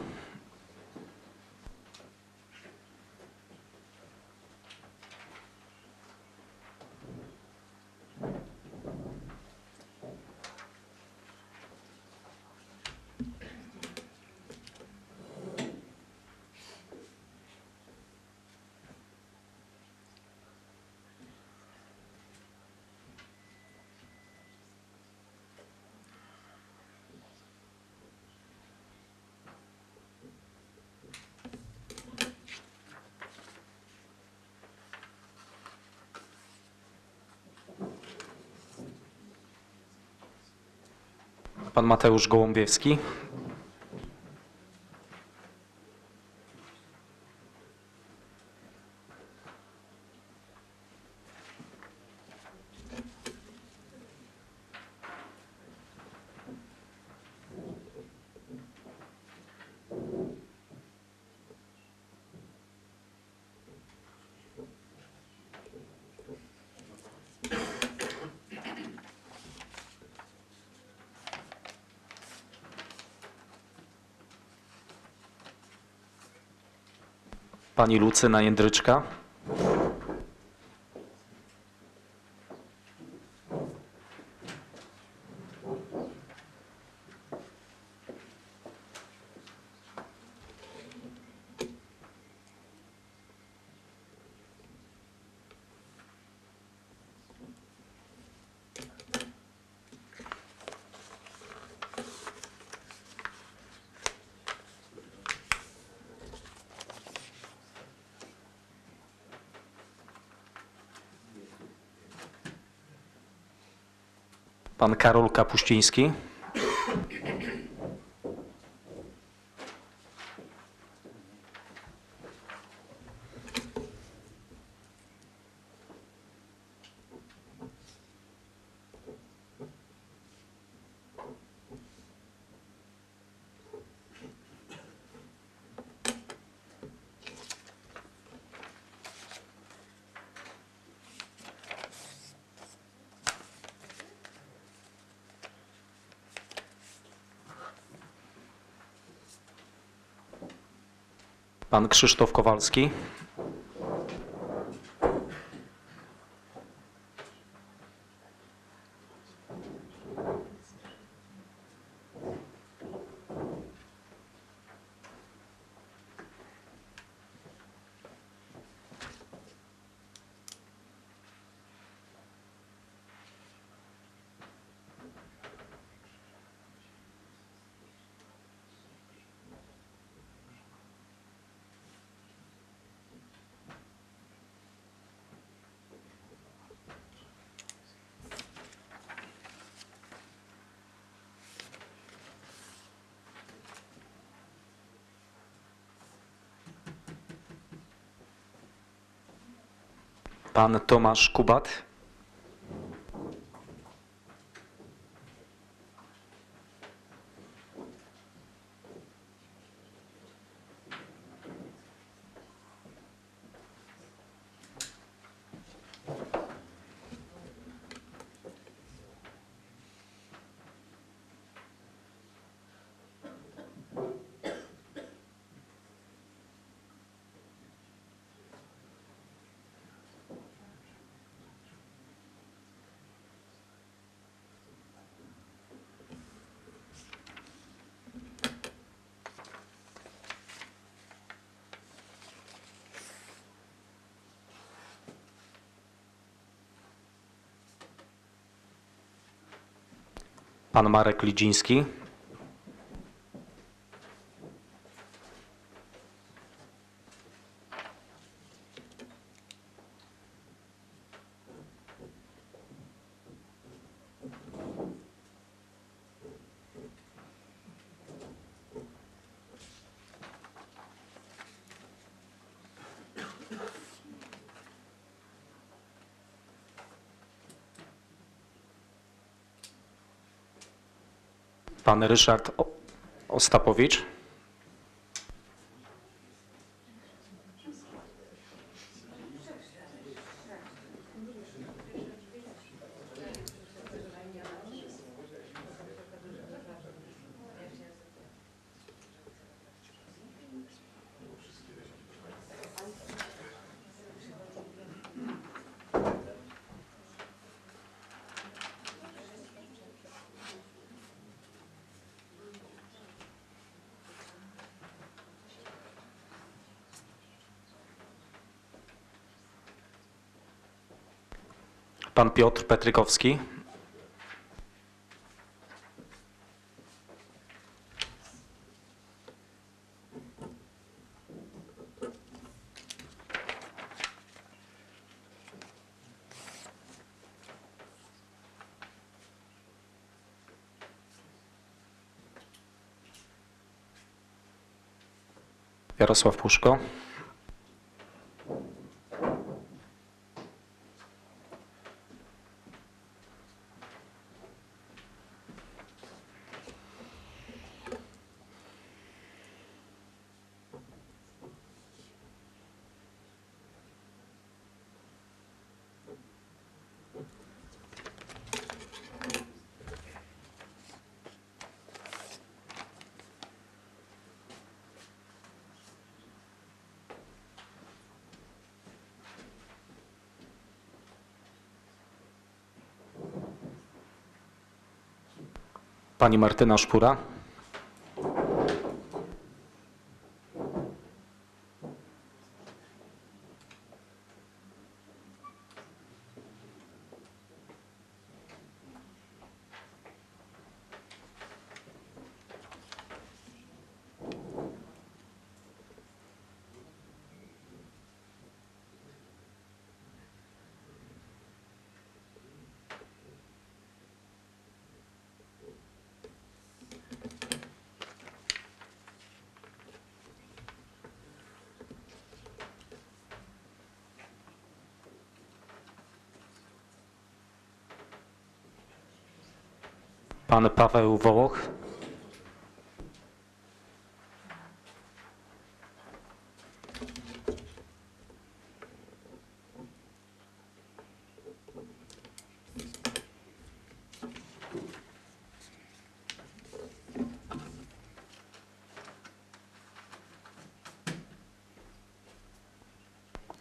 Pan Mateusz Gołąbiewski. Pani Lucyna Jędryczka. Pan Karol Kapuściński. Pan Krzysztof Kowalski. Pan Tomasz Kubat. Pan Marek Lidziński. Pan Ryszard Ostapowicz. Pan Piotr Petrykowski. Jarosław Puszko. Pani Martyna Szpura. Pan Paweł Wołoch.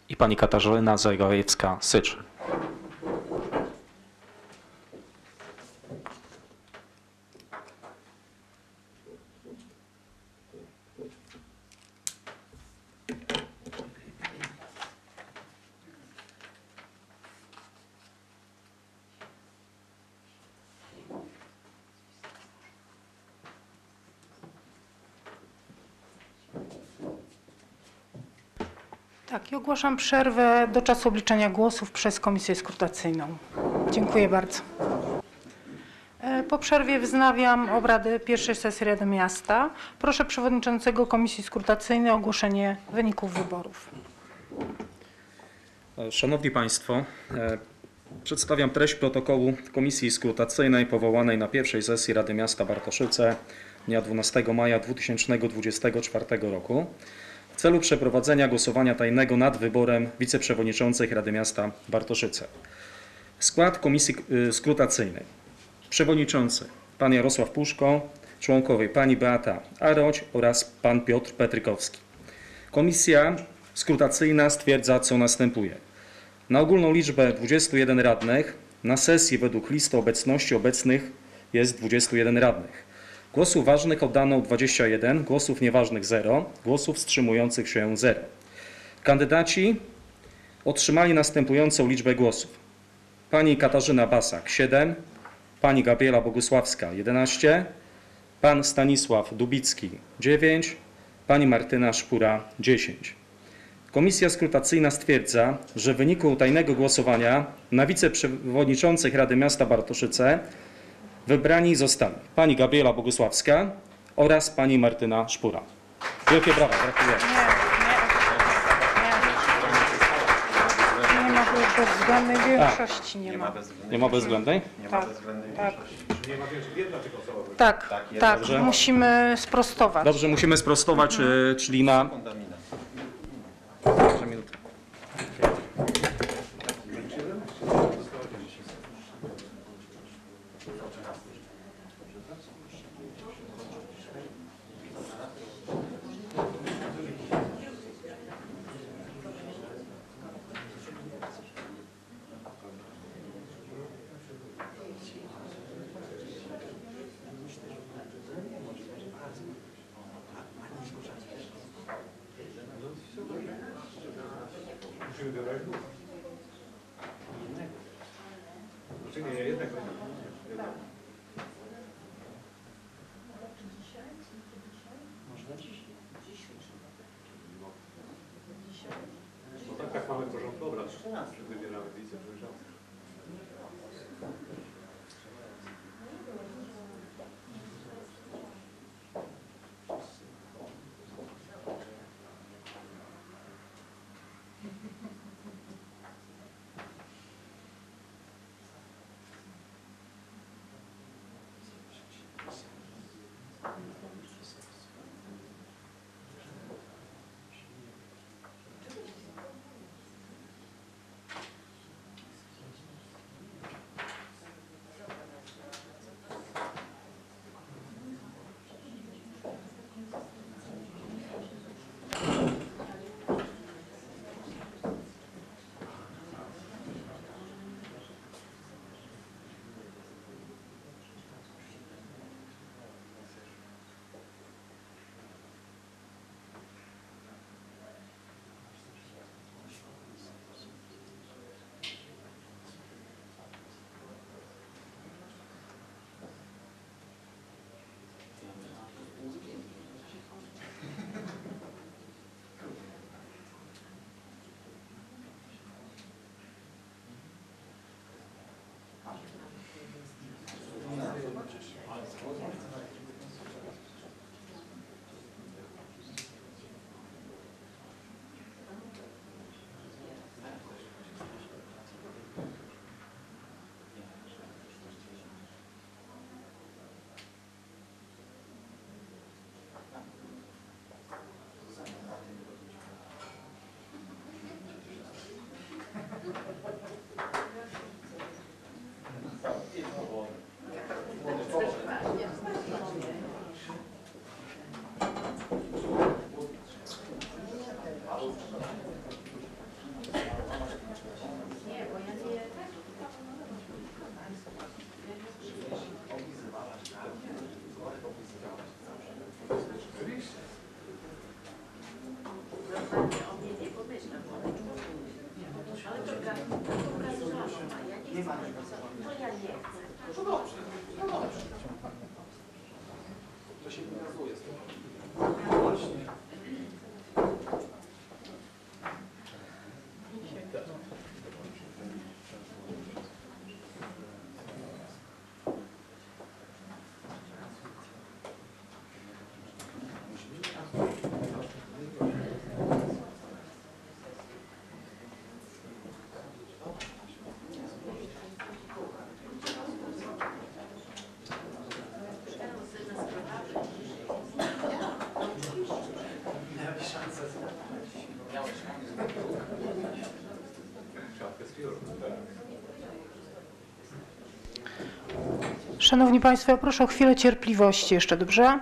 i pani Katarzyna Zagajewska-Sycz. Tak, i ogłaszam przerwę do czasu obliczenia głosów przez Komisję Skrutacyjną. Dziękuję bardzo. E, Po przerwie wznawiam obrady pierwszej sesji Rady Miasta. Proszę przewodniczącego Komisji Skrutacyjnej o ogłoszenie wyników wyborów. E, Szanowni Państwo, e, przedstawiam treść protokołu Komisji Skrutacyjnej powołanej na pierwszej sesji Rady Miasta Bartoszyce dnia 12 maja 2024 roku celu przeprowadzenia głosowania tajnego nad wyborem wiceprzewodniczących Rady Miasta Bartoszyce. Skład Komisji y, Skrutacyjnej. Przewodniczący pan Jarosław Puszko, członkowie pani Beata Aroć oraz pan Piotr Petrykowski. Komisja skrutacyjna stwierdza, co następuje. Na ogólną liczbę 21 radnych na sesji według listy obecności obecnych jest 21 radnych. Głosów ważnych oddano 21, głosów nieważnych 0, głosów wstrzymujących się 0. Kandydaci otrzymali następującą liczbę głosów. Pani Katarzyna Basak 7, pani Gabriela Bogusławska 11, pan Stanisław Dubicki 9, pani Martyna Szpura 10. Komisja skrutacyjna stwierdza, że w wyniku tajnego głosowania na wiceprzewodniczących Rady Miasta Bartoszyce wybrani zostali pani Gabriela Bogusławska oraz pani Martyna Szpura. Wielkie brawa, gratuluję. Nie ma bezwzględnej większości, nie ma. Nie ma bezwzględnej? Tak, tak. Tak, tak, Dobrze. musimy sprostować. Dobrze, musimy sprostować, e, czyli na... Szanowni Państwo, ja proszę o chwilę cierpliwości jeszcze, dobrze?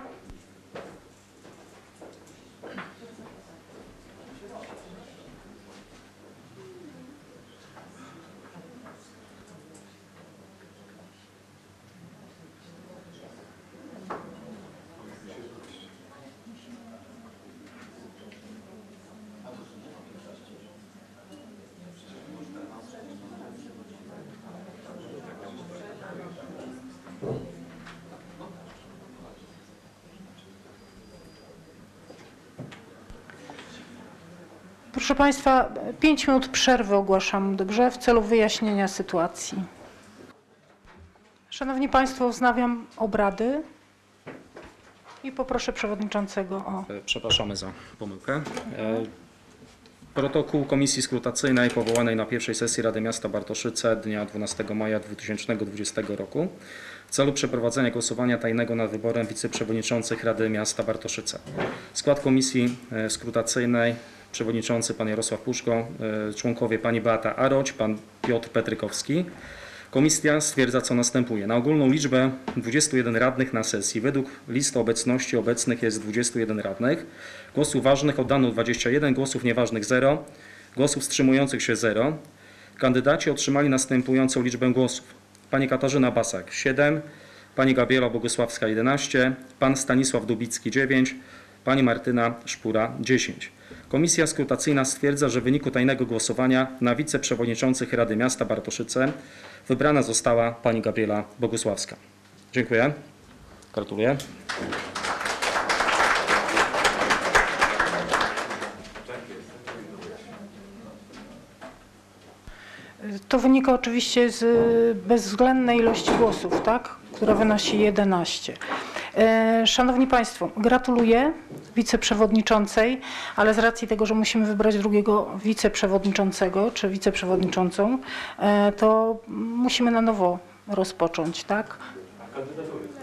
Państwa, pięć minut przerwy ogłaszam, dobrze, w celu wyjaśnienia sytuacji. Szanowni Państwo, wznawiam obrady i poproszę przewodniczącego o E, Przepraszamy za pomyłkę. E, Protokół Komisji Skrutacyjnej powołanej na pierwszej sesji Rady Miasta Bartoszyce dnia 12 maja 2020 roku w celu przeprowadzenia głosowania tajnego nad wyborem wiceprzewodniczących Rady Miasta Bartoszyce. Skład Komisji e, Skrutacyjnej przewodniczący pan Jarosław Puszko, e, członkowie pani Beata Aroć, pan Piotr Petrykowski. Komisja stwierdza, co następuje. Na ogólną liczbę 21 radnych na sesji według listy obecności obecnych jest 21 radnych. Głosów ważnych oddano 21, głosów nieważnych 0, głosów wstrzymujących się 0. Kandydaci otrzymali następującą liczbę głosów. Pani Katarzyna Basak 7, pani Gabriela Bogusławska 11, pan Stanisław Dubicki 9, pani Martyna Szpura 10. Komisja skrutacyjna stwierdza, że w wyniku tajnego głosowania na wiceprzewodniczących Rady Miasta Bartoszyce wybrana została pani Gabriela Bogusławska. Dziękuję. Gratuluję. To wynika oczywiście z bezwzględnej ilości głosów, tak? która wynosi 11. E, Szanowni Państwo, gratuluję wiceprzewodniczącej, ale z racji tego, że musimy wybrać drugiego wiceprzewodniczącego czy wiceprzewodniczącą, e, to musimy na nowo rozpocząć, tak?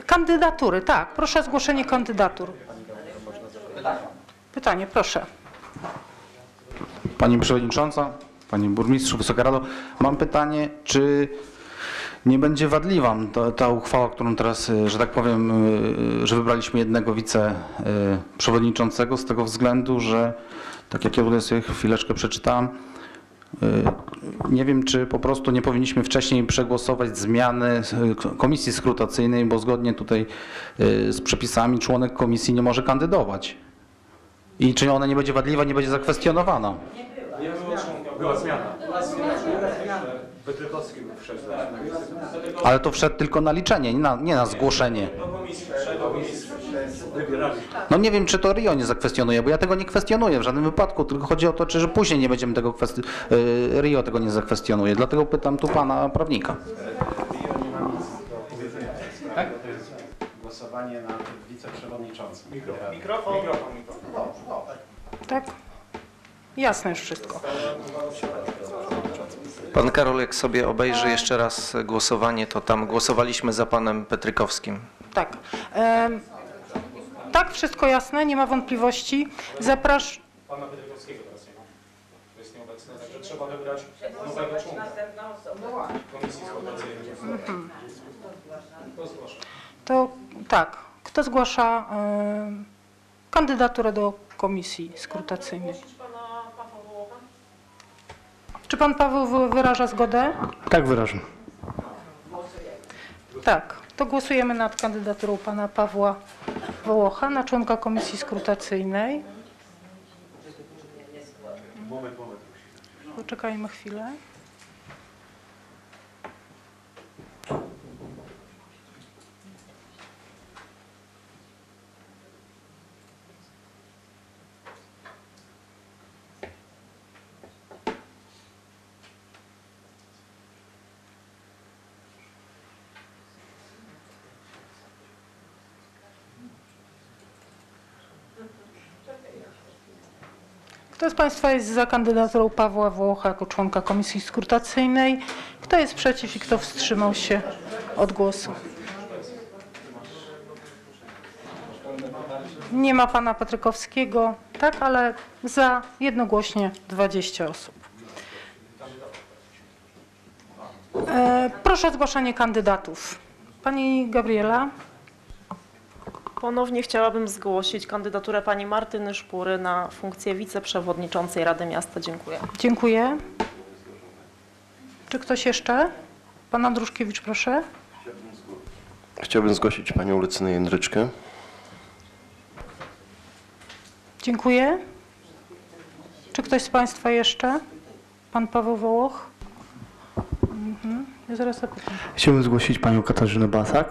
Kandydatury, tak. Proszę o zgłoszenie kandydatur. Pytanie, proszę. Pani Przewodnicząca, Panie Burmistrzu, Wysoka Rado, mam pytanie, czy nie będzie wadliwa ta, ta uchwała, którą teraz, y, że tak powiem, y, że wybraliśmy jednego wiceprzewodniczącego z tego względu, że tak jak ja tutaj sobie chwileczkę przeczytałem, y, nie wiem, czy po prostu nie powinniśmy wcześniej przegłosować zmiany y, komisji skrutacyjnej, bo zgodnie tutaj y, z przepisami członek komisji nie może kandydować. I czy ona nie będzie wadliwa, nie będzie zakwestionowana? Była zmiana. Petrykowski wszedł. Ale to wszedł tylko na liczenie, nie na, nie na zgłoszenie. No nie wiem, czy to Rio nie zakwestionuje, bo ja tego nie kwestionuję w żadnym wypadku, tylko chodzi o to, czy że później nie będziemy tego kwestii... y, Rio tego nie zakwestionuje. Dlatego pytam tu pana prawnika. Tak? To jest głosowanie nad wiceprzewodniczącym. Mikrofon. Mikrofon. Tak? Jasne już wszystko. Pan Karol, jak sobie obejrzy jeszcze raz głosowanie, to tam głosowaliśmy za panem Petrykowskim. Tak. Em, tak, wszystko jasne, nie ma wątpliwości. Zapraszam. Pana Petrykowskiego teraz nie ma. To jest nieobecny, także trzeba wybrać nowego członka Komisji Skrutacyjnej. To zgłaszam. To tak. Kto zgłasza em, kandydaturę do komisji skrutacyjnej? Czy pan Paweł wy- wyraża zgodę? Tak wyrażam. Tak. To głosujemy nad kandydaturą pana Pawła Wołocha na członka komisji skrutacyjnej. Moment, moment. Poczekajmy chwilę. Kto z Państwa jest za kandydaturą Pawła Włocha jako członka komisji skrutacyjnej? Kto jest przeciw i kto wstrzymał się od głosu? Nie ma pana Patrykowskiego, tak, ale za jednogłośnie 20 osób. E, proszę o zgłaszanie kandydatów. Pani Gabriela. Ponownie chciałabym zgłosić kandydaturę pani Martyny Szpury na funkcję wiceprzewodniczącej Rady Miasta. Dziękuję. Dziękuję. Czy ktoś jeszcze? Pan Andruszkiewicz, proszę. Chciałbym zgłosić panią Lucynę Jędryczkę. Dziękuję. Czy ktoś z Państwa jeszcze? Pan Paweł Wołoch? Mhm. Ja zaraz zapytam. Chciałbym zgłosić panią Katarzynę Basak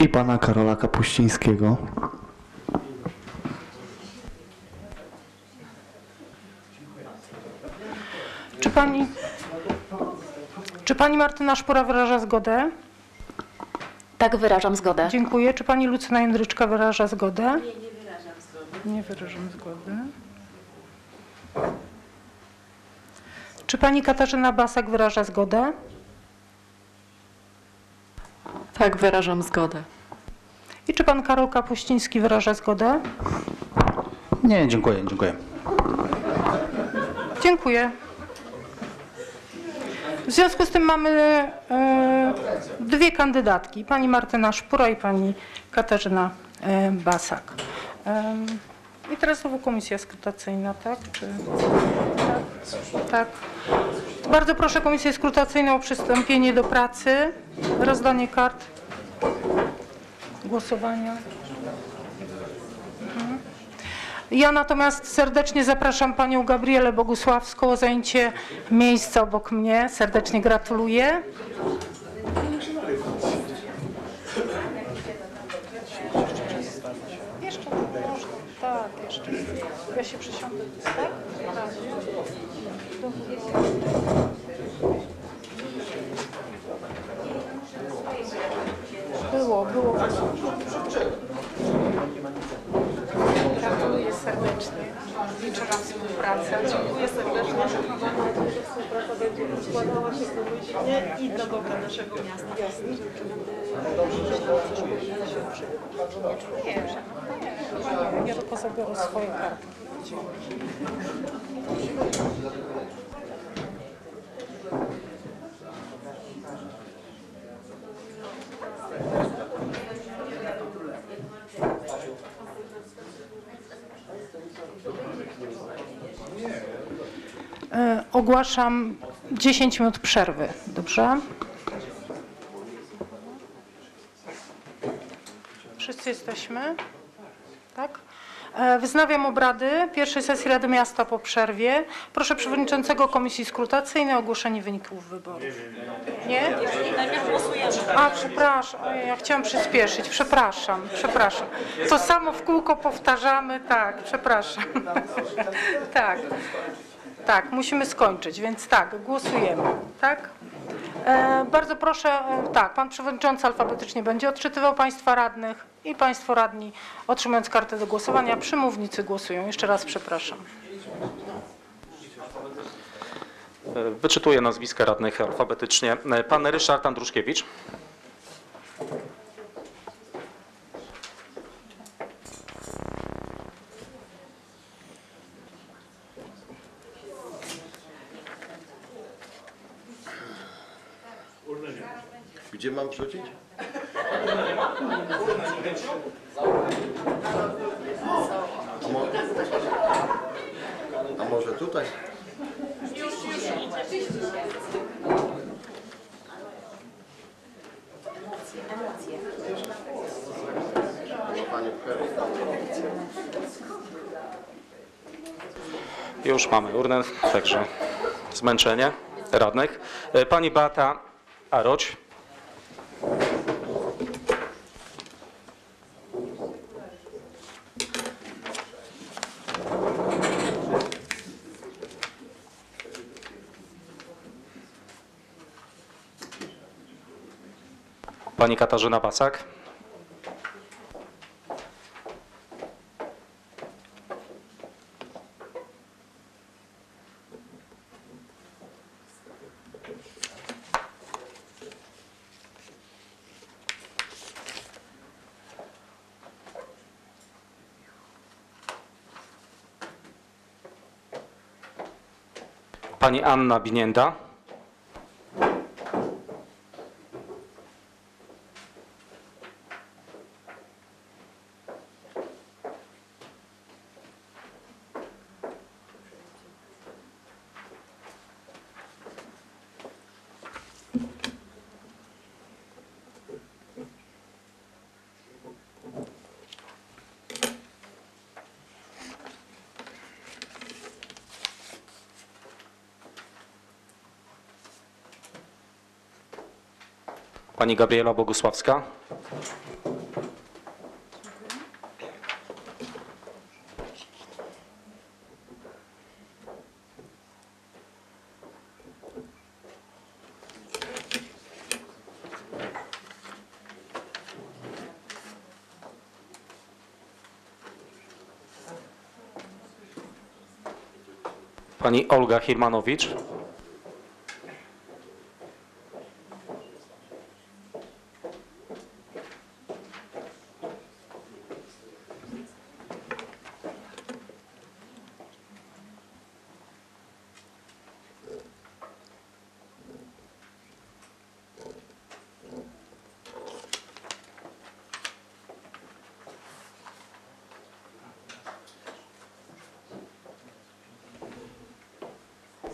i pana Karola Kapuścińskiego. Czy pani, czy pani Martyna Szpura wyraża zgodę? Tak, wyrażam zgodę. Dziękuję. Czy pani Lucyna Jędryczka wyraża zgodę? Nie, nie wyrażam zgody. Nie wyrażam zgody. Czy pani Katarzyna Basak wyraża zgodę? Tak, wyrażam zgodę. I czy pan Karol Kapuściński wyraża zgodę? Nie, dziękuję, dziękuję. Dziękuję. W związku z tym mamy e, dwie kandydatki, pani Martyna Szpura i pani Katarzyna e, Basak. Em, I teraz znowu komisja skrutacyjna, tak? Czy, tak? Tak. Bardzo proszę komisję skrutacyjną o przystąpienie do pracy, rozdanie kart głosowania. Mhm. Ja natomiast serdecznie zapraszam panią Gabrielę Bogusławską o zajęcie miejsca obok mnie. Serdecznie gratuluję. Tak. Ja się przysiądę, tak? Było, było. Gratuluję serdecznie. Liczę na współpracę. Dziękuję serdecznie. Współpraca będzie składała się pomyślnie i dla dobra naszego miasta. Nie, ja tylko zabiorę swoje karty. E, Ogłaszam 10 minut przerwy. Dobrze? Wszyscy jesteśmy? Tak? E, Wznawiam obrady pierwszej sesji Rady Miasta po przerwie. Proszę przewodniczącego Komisji Skrutacyjnej o ogłoszenie wyników wyborów. Nie? A, przepraszam. Ja chciałam przyspieszyć. Przepraszam, przepraszam. To samo w kółko powtarzamy. Tak, przepraszam. <laughs> tak. Tak, musimy skończyć, więc tak, głosujemy. Tak? E, bardzo proszę, e, tak, pan przewodniczący alfabetycznie będzie odczytywał państwa radnych i państwo radni otrzymując kartę do głosowania przy mównicy głosują. Jeszcze raz przepraszam. Wyczytuję nazwiska radnych alfabetycznie. Pan Ryszard Andruszkiewicz. Gdzie mam wrzucić? A, mo A może tutaj? Już mamy urnę, także zmęczenie radnych. Pani Beata Aroć. Pani Katarzyna Basak. Pani Anna Binięta. Pani Gabriela Bogusławska. Pani Olga Hirmanowicz.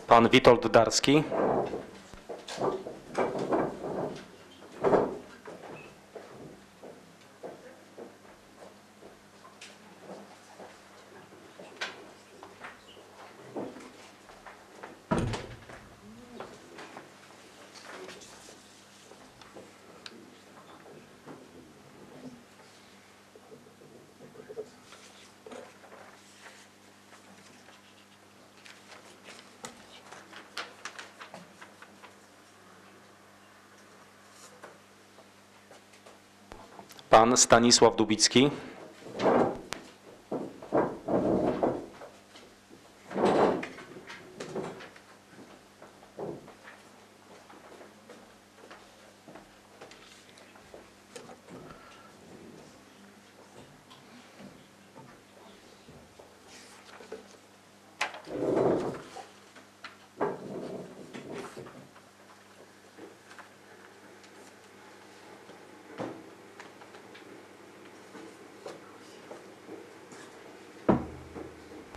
Pan Witold Darski. Pan Stanisław Dubicki.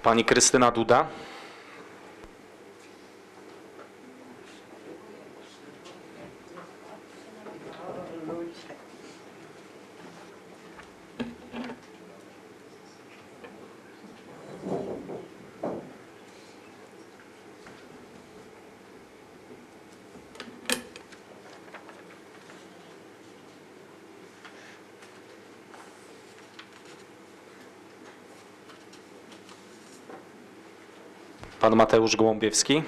Pani Krystyna Duda. Pan Mateusz Gołąbiewski.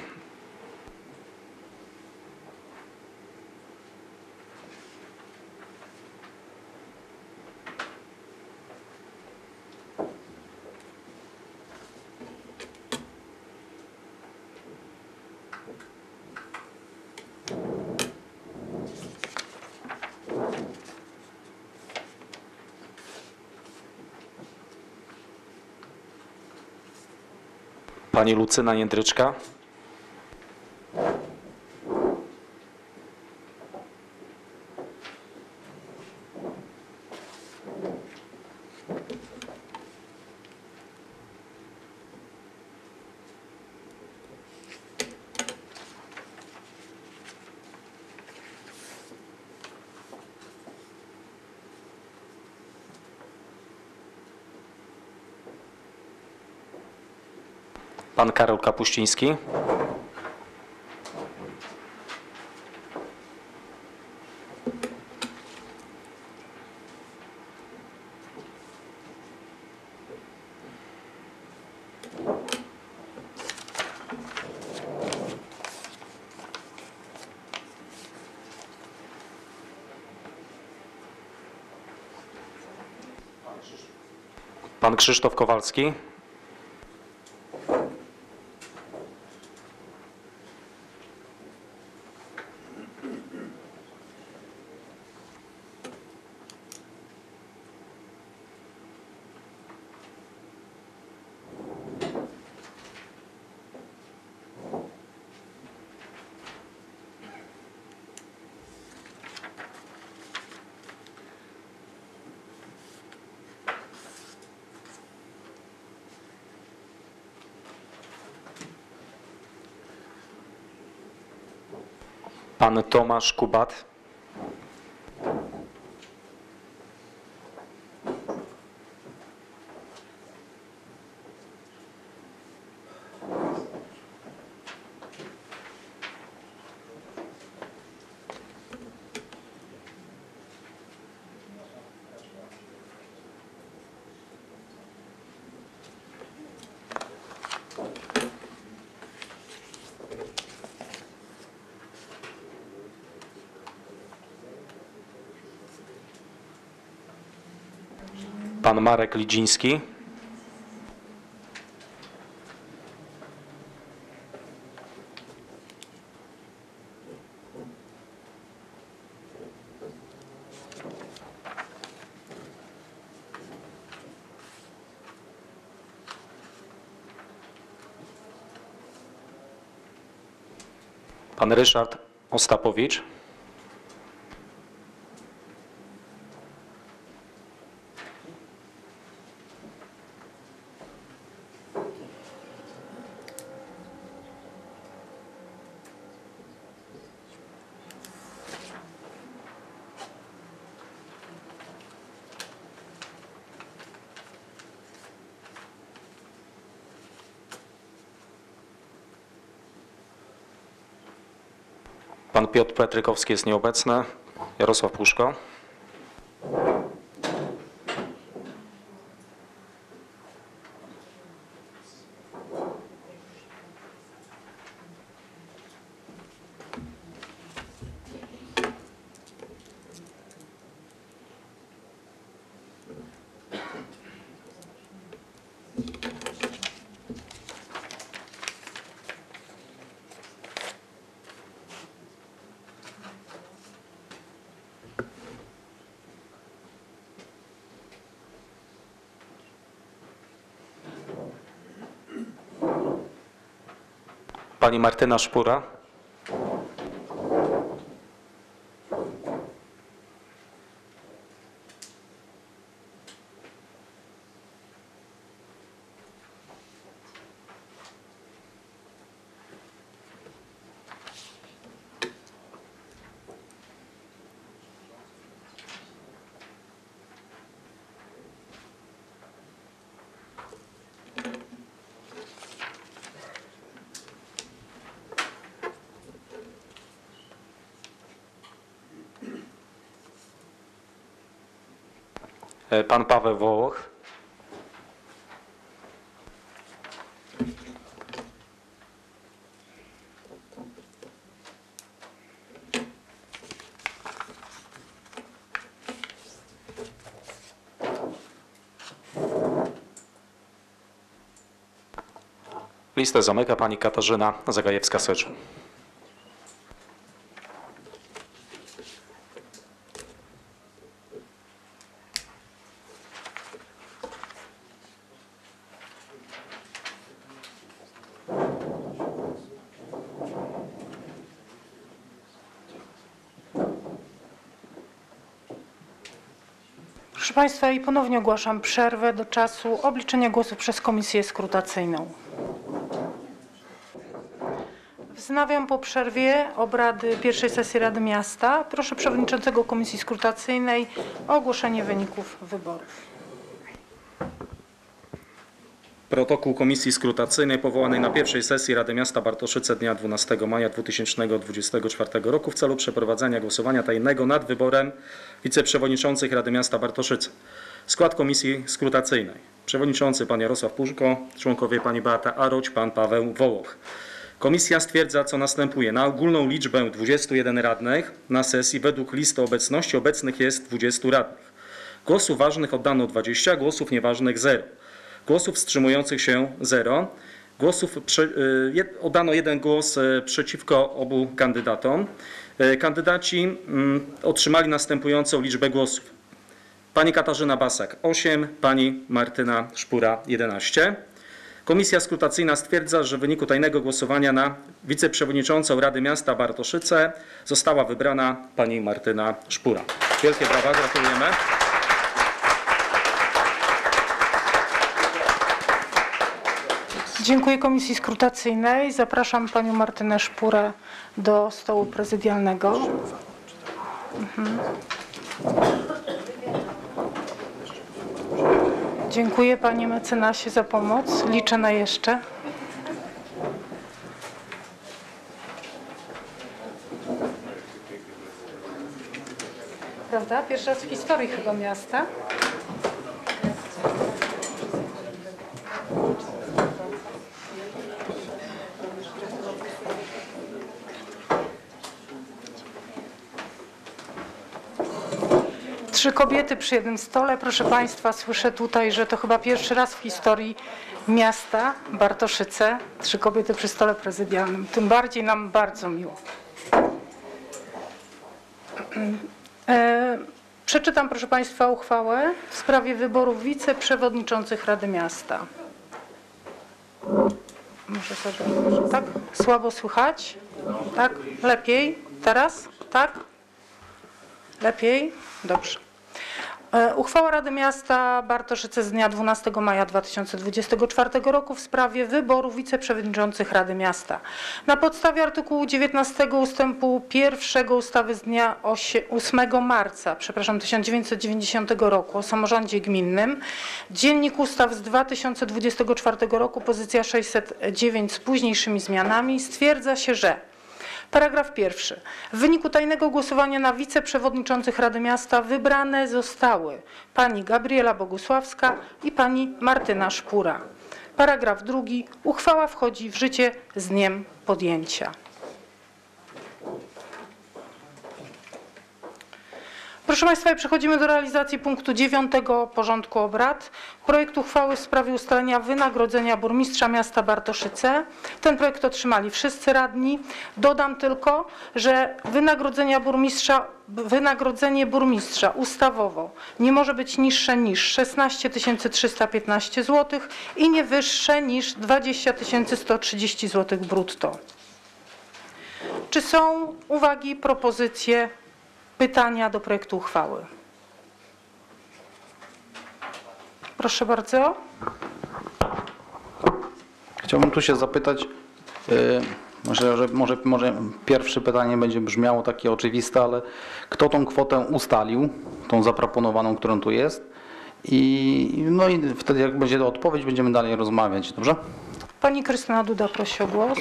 Pani Lucyna Jędryczka. Pan Karol Kapuściński. Pan Krzysztof Kowalski. Pan Tomasz Kubat. Pan Marek Lidziński. Pan Ryszard Ostapowicz. Pan Piotr Petrykowski jest nieobecny. Jarosław Puszko. Pani Martyna Szpura. Pan Paweł Wołoch. Listę zamyka pani Katarzyna Zagajewska-Sycz. Państwa, i ponownie ogłaszam przerwę do czasu obliczenia głosów przez komisję skrutacyjną. Wznawiam po przerwie obrady pierwszej sesji Rady Miasta. Proszę przewodniczącego komisji skrutacyjnej o ogłoszenie wyników wyborów. Protokół Komisji Skrutacyjnej powołanej na pierwszej sesji Rady Miasta Bartoszyce dnia 12 maja 2024 roku w celu przeprowadzenia głosowania tajnego nad wyborem wiceprzewodniczących Rady Miasta Bartoszyce. Skład Komisji Skrutacyjnej. Przewodniczący pan Jarosław Puszko, członkowie pani Beata Aroć, pan Paweł Wołoch. Komisja stwierdza, co następuje. Na ogólną liczbę 21 radnych na sesji według listy obecności obecnych jest 20 radnych. Głosów ważnych oddano 20, głosów nieważnych 0. Głosów wstrzymujących się 0. Głosów y, oddano jeden głos y, przeciwko obu kandydatom. Y, Kandydaci mm, otrzymali następującą liczbę głosów. Pani Katarzyna Basak 8, pani Martyna Szpura 11. Komisja skrutacyjna stwierdza, że w wyniku tajnego głosowania na wiceprzewodniczącą Rady Miasta Bartoszyce została wybrana pani Martyna Szpura. Wielkie brawa, gratulujemy. Dziękuję Komisji Skrutacyjnej. Zapraszam Panią Martynę Szpurę do stołu prezydialnego. Mhm. Dziękuję Panie mecenasie za pomoc. Liczę na jeszcze. Prawda? Pierwszy raz w historii chyba miasta. Trzy kobiety przy jednym stole. Proszę Państwa, słyszę tutaj, że to chyba pierwszy raz w historii miasta Bartoszyce. Trzy kobiety przy stole prezydialnym. Tym bardziej nam bardzo miło. E, Przeczytam, proszę Państwa, uchwałę w sprawie wyborów wiceprzewodniczących Rady Miasta. Muszę sobie, może tak? Słabo słychać? Tak? Lepiej? Teraz? Tak? Lepiej? Dobrze. E, Uchwała Rady Miasta Bartoszyce z dnia 12 maja 2024 roku w sprawie wyboru wiceprzewodniczących Rady Miasta. Na podstawie artykułu 19 ustępu 1 ustawy z dnia osie- 8 marca przepraszam, 1990 roku o samorządzie gminnym, Dziennik Ustaw z 2024 roku, pozycja 609 z późniejszymi zmianami, stwierdza się, że Paragraf pierwszy. W wyniku tajnego głosowania na wiceprzewodniczących Rady Miasta wybrane zostały pani Gabriela Bogusławska i pani Martyna Szpura. Paragraf drugi. Uchwała wchodzi w życie z dniem podjęcia. Proszę Państwa, przechodzimy do realizacji punktu 9 porządku obrad. Projekt uchwały w sprawie ustalenia wynagrodzenia burmistrza miasta Bartoszyce. Ten projekt otrzymali wszyscy radni. Dodam tylko, że wynagrodzenia burmistrza, wynagrodzenie burmistrza ustawowo nie może być niższe niż 16 315 zł i nie wyższe niż 20 130 zł brutto. Czy są uwagi, propozycje, pytania do projektu uchwały? Proszę bardzo. Chciałbym tu się zapytać, yy, może, że może, może pierwsze pytanie będzie brzmiało takie oczywiste, ale kto tą kwotę ustalił, tą zaproponowaną, którą tu jest? I no i wtedy jak będzie odpowiedź, będziemy dalej rozmawiać, dobrze? Pani Krystyna Duda prosi o głos.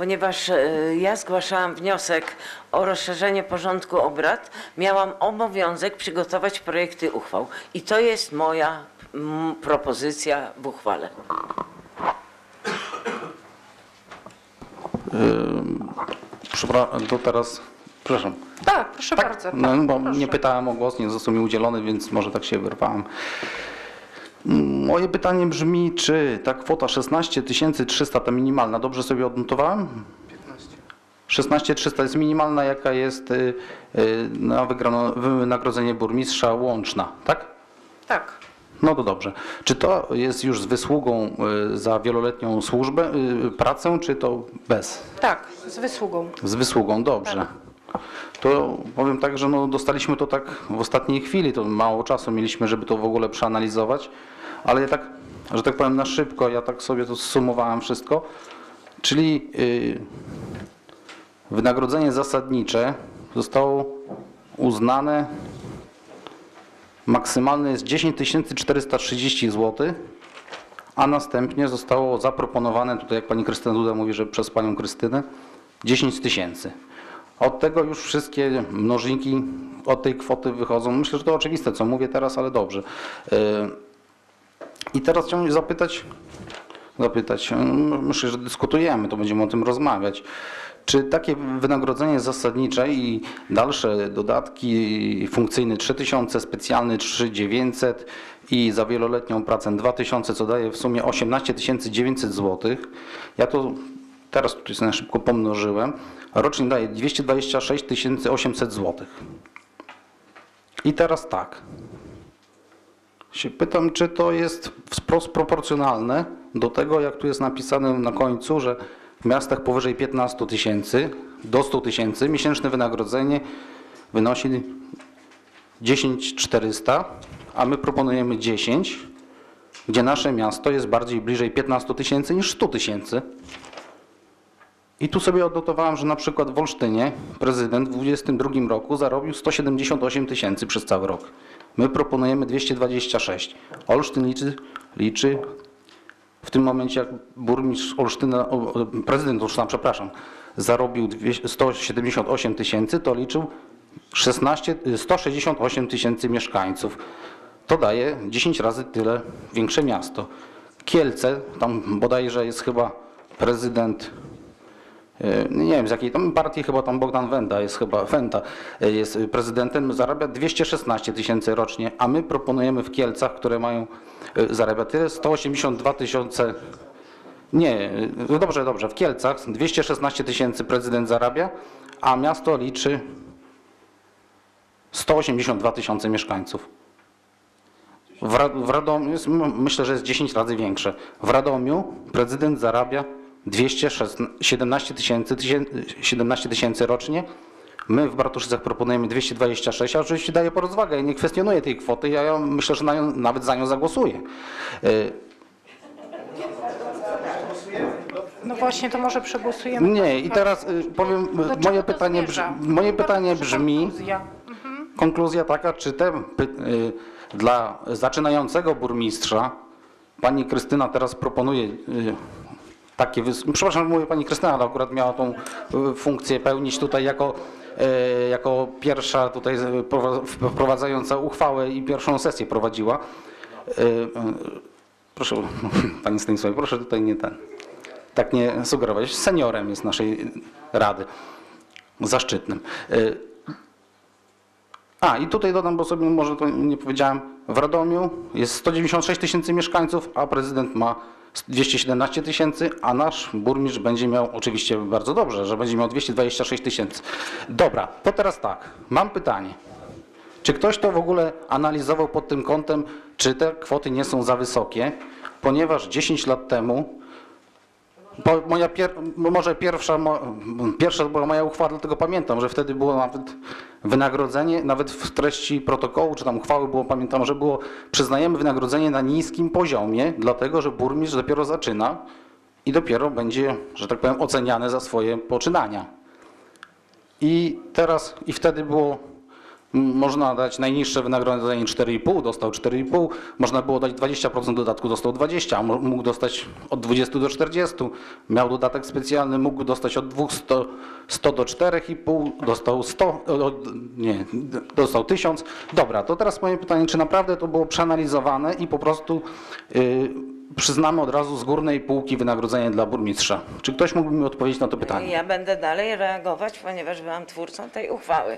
Ponieważ e, ja zgłaszałam wniosek o rozszerzenie porządku obrad, miałam obowiązek przygotować projekty uchwał. I to jest moja propozycja w uchwale. Przepraszam, to teraz, przepraszam. Tak, proszę bardzo. No, tak, bo proszę. nie pytałem o głos, nie został mi udzielony, więc może tak się wyrwałem. Moje pytanie brzmi, czy ta kwota 16 300, ta minimalna, dobrze sobie odnotowałem? 16 300 jest minimalna, jaka jest y, y, na wygrano- wynagrodzenie burmistrza łączna, tak? Tak. No to dobrze. Czy to jest już z wysługą y, za wieloletnią służbę, pracę, czy to bez? Tak, z wysługą. Z wysługą, dobrze. To powiem tak, że no dostaliśmy to tak w ostatniej chwili, to mało czasu mieliśmy, żeby to w ogóle przeanalizować, ale ja tak, że tak powiem na szybko, ja tak sobie to zsumowałem wszystko, czyli yy, wynagrodzenie zasadnicze zostało uznane, maksymalne jest 10 430 zł, a następnie zostało zaproponowane, tutaj jak pani Krystyna Duda mówi, że przez panią Krystynę, 10 tysięcy. Od tego już wszystkie mnożniki od tej kwoty wychodzą. Myślę, że to oczywiste, co mówię teraz, ale dobrze. Yy, I teraz chciałbym zapytać, zapytać, yy, myślę, że dyskutujemy, to będziemy o tym rozmawiać. Czy takie wynagrodzenie zasadnicze i dalsze dodatki funkcyjny 3000, specjalny 3900 i za wieloletnią pracę 2000, co daje w sumie 18 900 zł. Ja to teraz tutaj na szybko pomnożyłem. Rocznie daje 226 800 zł. I teraz tak. Się pytam, czy to jest wprost proporcjonalne do tego, jak tu jest napisane na końcu, że w miastach powyżej 15 tysięcy do 100 tysięcy miesięczne wynagrodzenie wynosi 10 400, a my proponujemy 10. gdzie nasze miasto jest bardziej bliżej 15 tysięcy niż 100 tysięcy. I tu sobie odnotowałem, że na przykład w Olsztynie prezydent w 2022 roku zarobił 178 tysięcy przez cały rok. My proponujemy 226. Olsztyn liczy, liczy w tym momencie, jak burmistrz Olsztyna, prezydent Olsztyna, przepraszam, zarobił dwie- 178 tysięcy, to liczył 16, 168 tysięcy mieszkańców. To daje 10 razy tyle większe miasto. Kielce, tam bodajże jest chyba prezydent nie wiem z jakiej tam partii, chyba tam Bogdan Wenda jest chyba, Wenta e, jest prezydentem, zarabia 216 tysięcy rocznie, a my proponujemy w Kielcach, które mają, e, zarabia tyle, 182 tysiące, nie, e, dobrze, dobrze, w Kielcach 216 tysięcy prezydent zarabia, a miasto liczy 182 tysiące mieszkańców. W, Ra- w Radomiu, myślę, że jest 10 razy większe. W Radomiu prezydent zarabia 217 tysięcy, tysię- 17 tysięcy rocznie. My w Bartoszycach proponujemy 226, a oczywiście daję po rozwagę i nie kwestionuję tej kwoty. Ja, myślę, że na nią, nawet za nią zagłosuję. Y, No właśnie, to może przegłosujemy. Nie, i teraz y, powiem, czego moje pytanie, zmierza? brz- moje pytanie brzmi, konkluzja. konkluzja taka, czy te y, dla zaczynającego burmistrza, pani Krystyna teraz proponuje takie, wys- przepraszam, mówię pani Krystyna, ale akurat miała tą y, funkcję pełnić tutaj jako, y, jako pierwsza tutaj prowa- wprowadzająca uchwałę i pierwszą sesję prowadziła. Y, y, Proszę, <laughs> pani Stanisławie, proszę tutaj nie ten, tak nie sugerować. Seniorem jest naszej rady, zaszczytnym. A i tutaj dodam, bo sobie może to nie powiedziałem, w Radomiu jest 196 tysięcy mieszkańców, a prezydent ma 217 tysięcy, a nasz burmistrz będzie miał, oczywiście bardzo dobrze, że będzie miał 226 tysięcy. Dobra, to teraz tak, mam pytanie. Czy ktoś to w ogóle analizował pod tym kątem, czy te kwoty nie są za wysokie? Ponieważ 10 lat temu bo moja pier, może pierwsza, pierwsza była moja uchwała, dlatego pamiętam, że wtedy było nawet wynagrodzenie, nawet w treści protokołu czy tam uchwały było, pamiętam, że było przyznajemy wynagrodzenie na niskim poziomie, dlatego że burmistrz dopiero zaczyna i dopiero będzie, że tak powiem, oceniany za swoje poczynania. I teraz, i wtedy było można dać najniższe wynagrodzenie 4,5, dostał 4,5, można było dać 20% dodatku, dostał 20, a mógł dostać od 20 do 40, miał dodatek specjalny, mógł dostać od 200 100 do 4,5, dostał 100, o, o, nie, dostał 1000. Dobra, to teraz moje pytanie, czy naprawdę to było przeanalizowane i po prostu y, przyznamy od razu z górnej półki wynagrodzenie dla burmistrza? Czy ktoś mógłby mi odpowiedzieć na to pytanie? Ja będę dalej reagować, ponieważ byłam twórcą tej uchwały.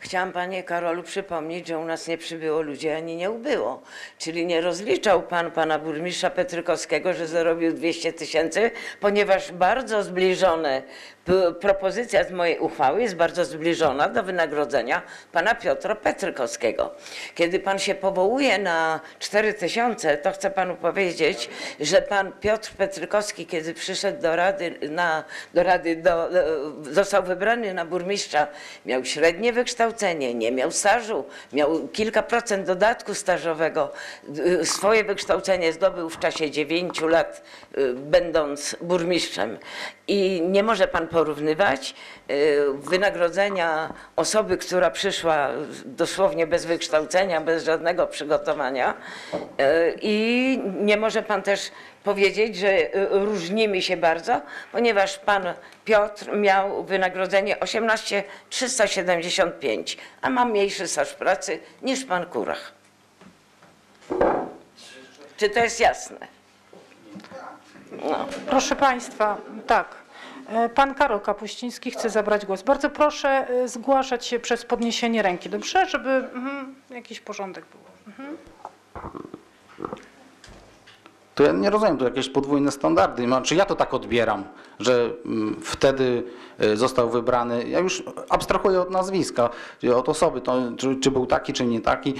Chciałam panie Karolu przypomnieć, że u nas nie przybyło ludzi ani nie ubyło. Czyli nie rozliczał pan pana burmistrza Petrykowskiego, że zarobił 200 tysięcy, ponieważ bardzo zbliżone propozycja z mojej uchwały jest bardzo zbliżona do wynagrodzenia pana Piotra Petrykowskiego. Kiedy pan się powołuje na 4 tysiące, to chcę panu powiedzieć, że pan Piotr Petrykowski, kiedy przyszedł do rady, na, do rady do, został wybrany na burmistrza, miał średnie wykształcenie, nie miał stażu, miał kilka procent dodatku stażowego. Swoje wykształcenie zdobył w czasie 9 lat, y, będąc burmistrzem. I nie może pan porównywać y, wynagrodzenia osoby, która przyszła dosłownie bez wykształcenia, bez żadnego przygotowania. Y, I nie może pan też powiedzieć, że y, różnimy się bardzo, ponieważ pan Piotr miał wynagrodzenie 18 375, a ma mniejszy staż pracy niż pan Kurach. Czy to jest jasne? No. Proszę Państwa, tak. E, Pan Karol Kapuściński chce zabrać głos. Bardzo proszę e, zgłaszać się przez podniesienie ręki, dobrze? Żeby mhm, jakiś porządek był. Mhm. To ja nie rozumiem, to jakieś podwójne standardy. No, Czy ja to tak odbieram, że mm, wtedy y, został wybrany, ja już abstrahuję od nazwiska, od osoby, to, czy, czy był taki, czy nie taki.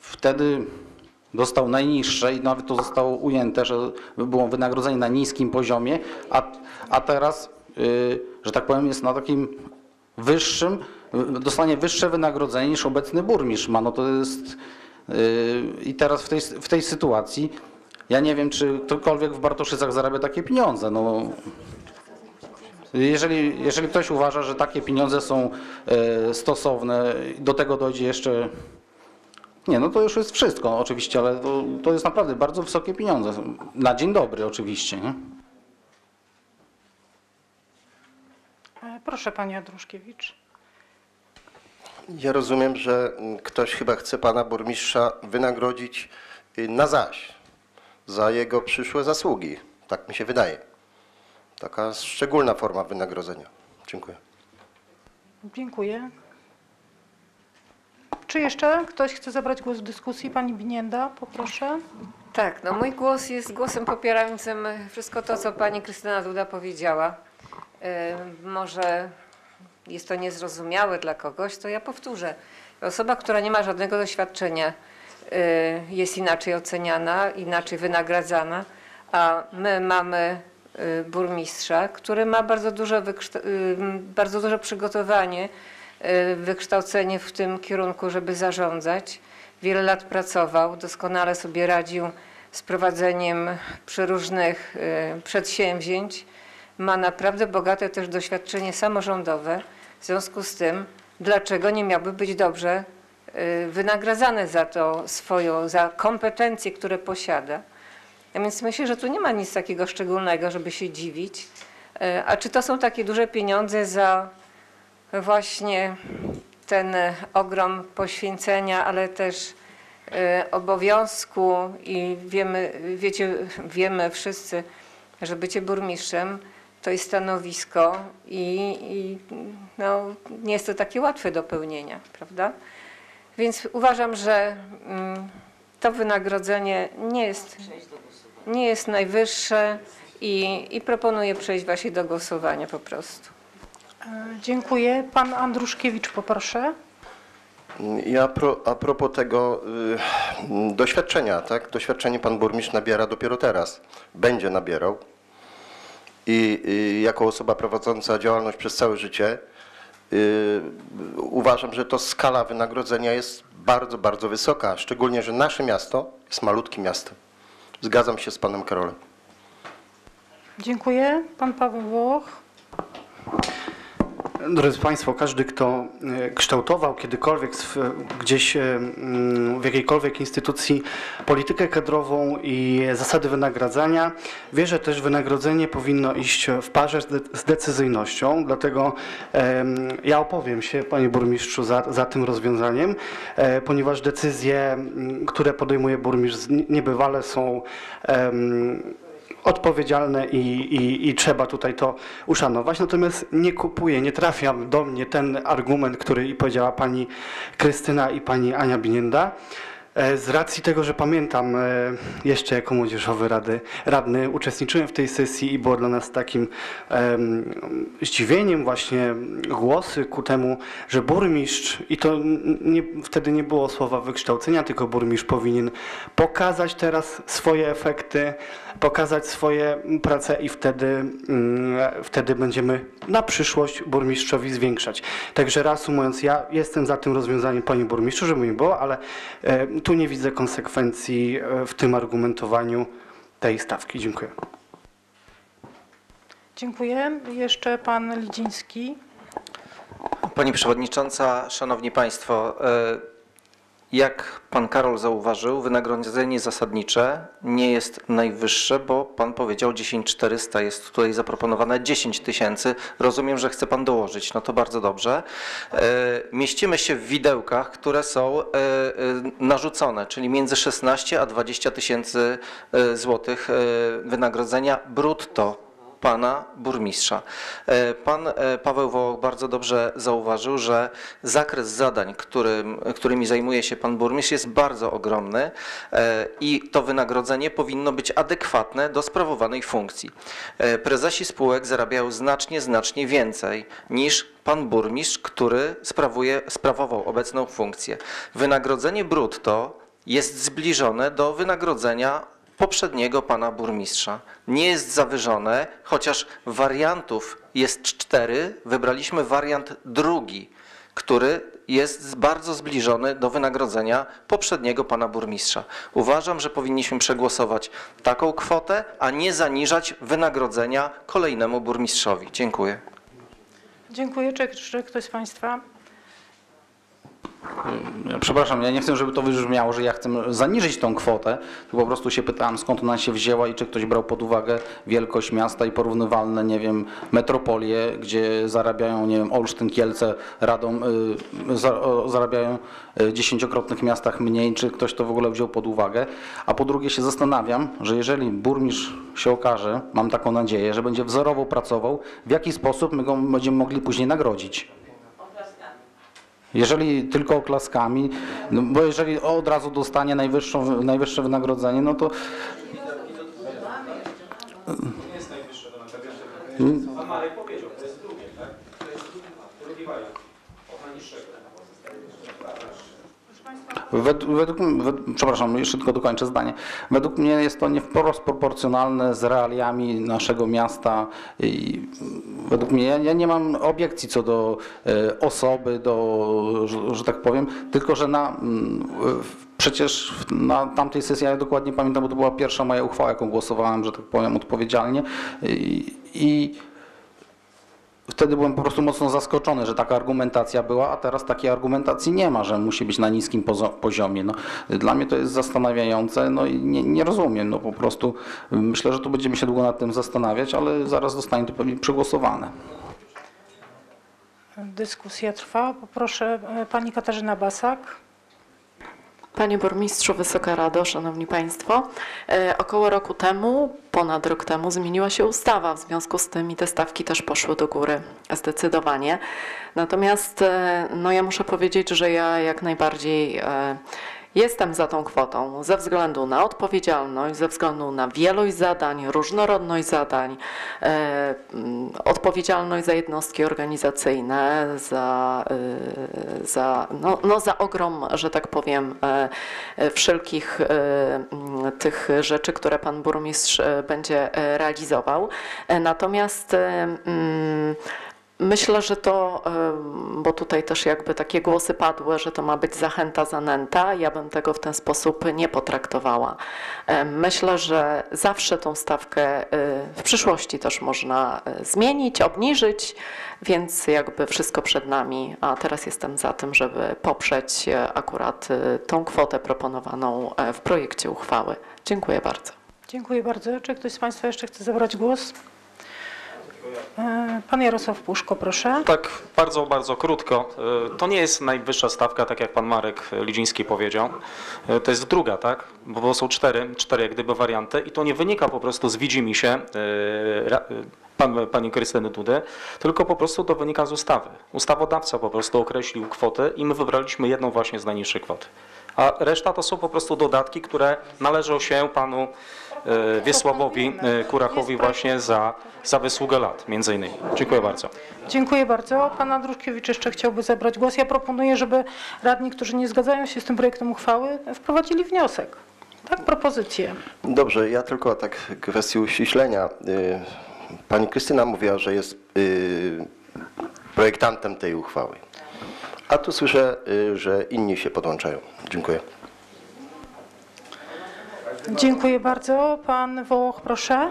Wtedy dostał najniższe i nawet to zostało ujęte, że było wynagrodzenie na niskim poziomie, a, a teraz, y, że tak powiem, jest na takim wyższym, y, dostanie wyższe wynagrodzenie niż obecny burmistrz ma. No to jest I teraz w tej, w tej sytuacji ja nie wiem, czy ktokolwiek w Bartoszycach zarabia takie pieniądze. No, jeżeli, jeżeli ktoś uważa, że takie pieniądze są stosowne, do tego dojdzie jeszcze. Nie, no to już jest wszystko oczywiście, ale to, to jest naprawdę bardzo wysokie pieniądze. Na dzień dobry oczywiście. Nie? E, Proszę Pani Andruszkiewicz. Ja rozumiem, że ktoś chyba chce pana burmistrza wynagrodzić y, na zaś za jego przyszłe zasługi. Tak mi się wydaje. Taka szczególna forma wynagrodzenia. Dziękuję. Dziękuję. Czy jeszcze ktoś chce zabrać głos w dyskusji? Pani Binienda, poproszę. Tak, no mój głos jest głosem popierającym wszystko to, co pani Krystyna Duda powiedziała. Może jest to niezrozumiałe dla kogoś, to ja powtórzę. Osoba, która nie ma żadnego doświadczenia, yy, jest inaczej oceniana, inaczej wynagradzana, a my mamy yy, burmistrza, który ma bardzo duże, yy, bardzo duże przygotowanie, wykształcenie w tym kierunku, żeby zarządzać. Wiele lat pracował, doskonale sobie radził z prowadzeniem przeróżnych y, przedsięwzięć. Ma naprawdę bogate też doświadczenie samorządowe. W związku z tym, dlaczego nie miałby być dobrze y, wynagradzany za to swoją, za kompetencje, które posiada. A więc myślę, że tu nie ma nic takiego szczególnego, żeby się dziwić. Y, A czy to są takie duże pieniądze za właśnie ten e, ogrom poświęcenia, ale też e, obowiązku i wiemy, wiecie, wiemy wszyscy, że bycie burmistrzem to jest stanowisko i, i no, nie jest to takie łatwe do pełnienia, prawda? Więc uważam, że mm, to wynagrodzenie nie jest, nie jest najwyższe i, i proponuję przejść właśnie do głosowania po prostu. E, Dziękuję. Pan Andruszkiewicz, poproszę. Ja pro, a propos tego y, doświadczenia, tak? Doświadczenie pan burmistrz nabiera dopiero teraz. Będzie nabierał. I y, jako osoba prowadząca działalność przez całe życie y, uważam, że to skala wynagrodzenia jest bardzo, bardzo wysoka. Szczególnie, że nasze miasto jest malutkim miastem. Zgadzam się z panem Karolem. Dziękuję. Pan Paweł Wołoch. Drodzy Państwo, każdy, kto e, kształtował kiedykolwiek gdzieś e, mm, w jakiejkolwiek instytucji politykę kadrową i zasady wynagradzania, wie, że też wynagrodzenie powinno iść w parze z de- z decyzyjnością. Dlatego em, ja opowiem się, Panie Burmistrzu, za, za tym rozwiązaniem, e, ponieważ decyzje, m, które podejmuje burmistrz, niebywale są odpowiedzialne i, i, i trzeba tutaj to uszanować. Natomiast nie kupuję, nie trafia do mnie ten argument, który powiedziała pani Krystyna i pani Ania Binienda. E, Z racji tego, że pamiętam e, jeszcze jako młodzieżowy rady, radny uczestniczyłem w tej sesji i było dla nas takim em, zdziwieniem właśnie głosy ku temu, że burmistrz, i to nie, wtedy nie było słowa wykształcenia, tylko burmistrz powinien pokazać teraz swoje efekty, pokazać swoje prace i wtedy, mm, wtedy będziemy na przyszłość burmistrzowi zwiększać. Także reasumując, ja jestem za tym rozwiązaniem, panie burmistrzu, żeby nie było, ale e, tu nie widzę konsekwencji e, w tym argumentowaniu tej stawki. Dziękuję. Dziękuję. Jeszcze pan Lidziński. Pani Przewodnicząca, Szanowni Państwo, e, jak Pan Karol zauważył, wynagrodzenie zasadnicze nie jest najwyższe, bo Pan powiedział 10400, jest tutaj zaproponowane 10 tysięcy. Rozumiem, że chce Pan dołożyć, no to bardzo dobrze. E, Mieścimy się w widełkach, które są e, e, narzucone, czyli między 16 a 20 tysięcy złotych wynagrodzenia brutto pana burmistrza. E, Pan e, Paweł Wołoch bardzo dobrze zauważył, że zakres zadań, którym, którymi zajmuje się pan burmistrz jest bardzo ogromny e, i to wynagrodzenie powinno być adekwatne do sprawowanej funkcji. Prezesi spółek zarabiają znacznie, znacznie więcej niż pan burmistrz, który sprawuje, sprawował obecną funkcję. Wynagrodzenie brutto jest zbliżone do wynagrodzenia poprzedniego pana burmistrza. Nie jest zawyżone, chociaż wariantów jest cztery. Wybraliśmy wariant drugi, który jest bardzo zbliżony do wynagrodzenia poprzedniego pana burmistrza. Uważam, że powinniśmy przegłosować taką kwotę, a nie zaniżać wynagrodzenia kolejnemu burmistrzowi. Dziękuję. Dziękuję. Czy, ktoś z Państwa? Ja Przepraszam, ja nie chcę, żeby to wybrzmiało, że ja chcę zaniżyć tą kwotę, tylko po prostu się pytałem, skąd ona się wzięła i czy ktoś brał pod uwagę wielkość miasta i porównywalne, nie wiem, metropolie, gdzie zarabiają, nie wiem, Olsztyn, Kielce, Radom, y, zarabiają y, dziesięciokrotnych miastach mniej, czy ktoś to w ogóle wziął pod uwagę. A po drugie się zastanawiam, że jeżeli burmistrz się okaże, mam taką nadzieję, że będzie wzorowo pracował, w jaki sposób my go będziemy mogli później nagrodzić. Jeżeli tylko oklaskami, no bo jeżeli od razu dostanie najwyższą, najwyższe wynagrodzenie, no to Pan Marek powiedział, to jest drugie, tak? To jest drugi wariant. Od najniższego. Według, według, wed- przepraszam, jeszcze tylko dokończę zdanie. Według mnie jest to nie wprost proporcjonalne z realiami naszego miasta i według mnie, ja, ja nie mam obiekcji co do e, osoby, do, że, że tak powiem, tylko że na, w- przecież na tamtej sesji, ja dokładnie pamiętam, bo to była pierwsza moja uchwała, jaką głosowałem, że tak powiem, odpowiedzialnie i, i Wtedy byłem po prostu mocno zaskoczony, że taka argumentacja była, a teraz takiej argumentacji nie ma, że musi być na niskim poziomie. No, dla mnie to jest zastanawiające, no i nie, nie rozumiem. No, po prostu myślę, że tu będziemy się długo nad tym zastanawiać, ale zaraz zostanie to pewnie przegłosowane. Dyskusja trwa. Poproszę e, Pani Katarzyna Basak. Panie Burmistrzu, Wysoka Rado, Szanowni Państwo, e, około roku temu, ponad rok temu zmieniła się ustawa, w związku z tym i te stawki też poszły do góry zdecydowanie. Natomiast e, no ja muszę powiedzieć, że ja jak najbardziej e, Jestem za tą kwotą ze względu na odpowiedzialność, ze względu na wielość zadań, różnorodność zadań, e, mm, odpowiedzialność za jednostki organizacyjne, za, e, za, no, no za ogrom, że tak powiem, e, e, wszelkich e, mm, tych rzeczy, które pan burmistrz e, będzie e, realizował. Natomiast e, mm, Myślę, że to, bo tutaj też jakby takie głosy padły, że to ma być zachęta zanęta. Ja bym tego w ten sposób nie potraktowała. Myślę, że zawsze tą stawkę y, w przyszłości też można y, zmienić, obniżyć, więc jakby wszystko przed nami. A teraz jestem za tym, żeby poprzeć y, akurat y, tą kwotę proponowaną e, w projekcie uchwały. Dziękuję bardzo. Dziękuję bardzo. Czy ktoś z Państwa jeszcze chce zabrać głos? E, Pan Jarosław Puszko, proszę. Tak, bardzo, bardzo krótko. Y, To nie jest najwyższa stawka, tak jak pan Marek Lidziński powiedział. Y, To jest druga, tak? Bo są cztery, cztery jak gdyby warianty i to nie wynika po prostu z widzimisię y, ra- y, pan, pani Krystyny Dudy, tylko po prostu to wynika z ustawy. Ustawodawca po prostu określił kwotę i my wybraliśmy jedną właśnie z najniższych kwot. A reszta to są po prostu dodatki, które należą się panu y, Wiesławowi y, Kurachowi właśnie za, za wysługę lat, między innymi. Dziękuję bardzo. Dziękuję bardzo. Pan Andruszkiewicz jeszcze chciałby zabrać głos. Ja proponuję, żeby radni, którzy nie zgadzają się z tym projektem uchwały, wprowadzili wniosek. Tak, propozycję. Dobrze, ja tylko tak kwestii uściślenia. Y, Pani Krystyna mówiła, że jest projektantem tej uchwały. A tu słyszę, y, że inni się podłączają. Dziękuję. Dziękuję bardzo. Pan Wołoch, proszę.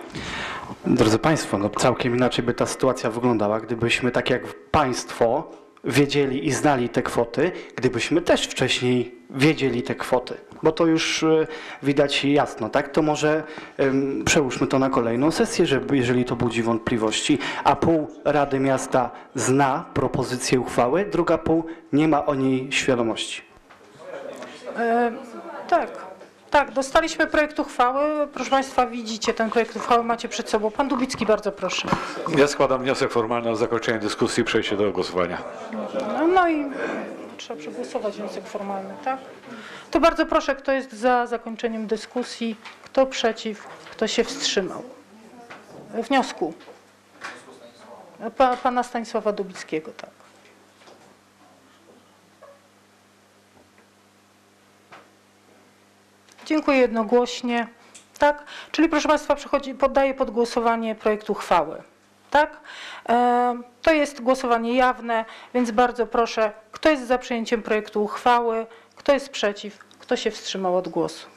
Drodzy Państwo, no całkiem inaczej by ta sytuacja wyglądała, gdybyśmy tak jak Państwo wiedzieli i znali te kwoty, gdybyśmy też wcześniej wiedzieli te kwoty, bo to już e, widać jasno, tak? To może em, przełóżmy to na kolejną sesję, żeby, jeżeli to budzi wątpliwości, a pół Rady Miasta zna propozycję uchwały, druga pół nie ma o niej świadomości. E, tak, tak, dostaliśmy projekt uchwały. Proszę Państwa, widzicie ten projekt uchwały, macie przed sobą. Pan Dubicki, bardzo proszę. Ja składam wniosek formalny o zakończenie dyskusji i przejście do głosowania. No, no i trzeba przegłosować wniosek formalny, tak? To bardzo proszę, kto jest za zakończeniem dyskusji, kto przeciw, kto się wstrzymał. Wniosku. Pa, pana Stanisława Dubickiego, tak. Dziękuję jednogłośnie. Tak? Czyli proszę Państwa, przechodzi, poddaję pod głosowanie projekt uchwały. Tak? E, To jest głosowanie jawne, więc bardzo proszę, kto jest za przyjęciem projektu uchwały, kto jest przeciw, kto się wstrzymał od głosu.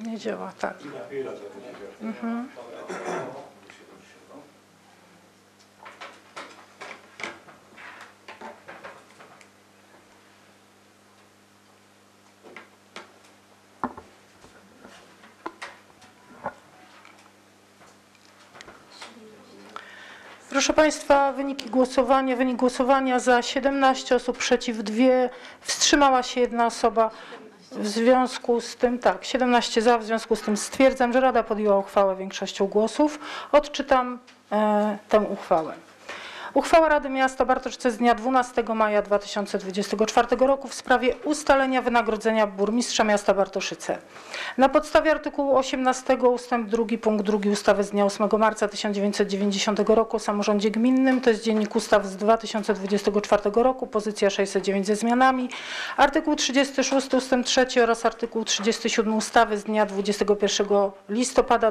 Nie działa, tak. Mhm. Proszę Państwa, wyniki głosowania. Wynik głosowania za 17 osób, przeciw 2, wstrzymała się jedna osoba. W związku z tym, tak, 17 za, w związku z tym stwierdzam, że Rada podjęła uchwałę większością głosów. Odczytam e, tę uchwałę. Uchwała Rady Miasta Bartoszce z dnia 12 maja 2024 roku w sprawie ustalenia wynagrodzenia burmistrza miasta Bartoszyce. Na podstawie artykułu 18 ust. 2 punkt 2 ustawy z dnia 8 marca 1990 roku o samorządzie gminnym, to jest dziennik ustaw z 2024 roku, pozycja 609 ze zmianami, artykuł 36 ust. 3 oraz artykuł 37 ustawy z dnia 21 listopada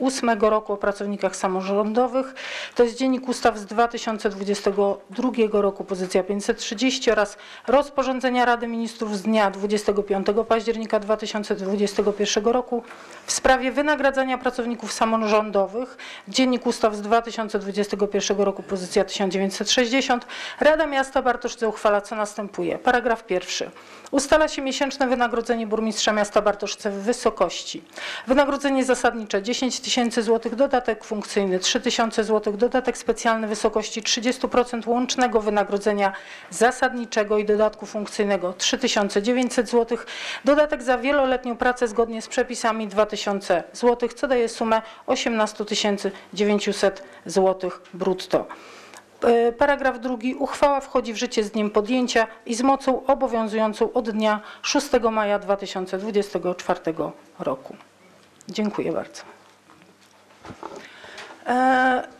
2008 roku o pracownikach samorządowych, to jest dziennik ustaw z 2022 roku, pozycja 530 oraz rozporządzenia Rady Ministrów z dnia 25 października 2021 roku w sprawie wynagradzania pracowników samorządowych, dziennik ustaw z 2021 roku, pozycja 1960. Rada Miasta Bartoszce uchwala co następuje. Paragraf pierwszy. Ustala się miesięczne wynagrodzenie burmistrza miasta Bartoszce w wysokości wynagrodzenie zasadnicze 10 tysięcy złotych, dodatek funkcyjny 3 tysiące złotych, dodatek specjalny w wysokości 30% łącznego wynagrodzenia zasadniczego i dodatku funkcyjnego 3900 złotych, dodatek za wieloletnią pracę zgodnie z przepisami 2000 złotych, co daje sumę 18 900 złotych brutto. E, Paragraf drugi. Uchwała wchodzi w życie z dniem podjęcia i z mocą obowiązującą od dnia 6 maja 2024 roku. Dziękuję bardzo. E,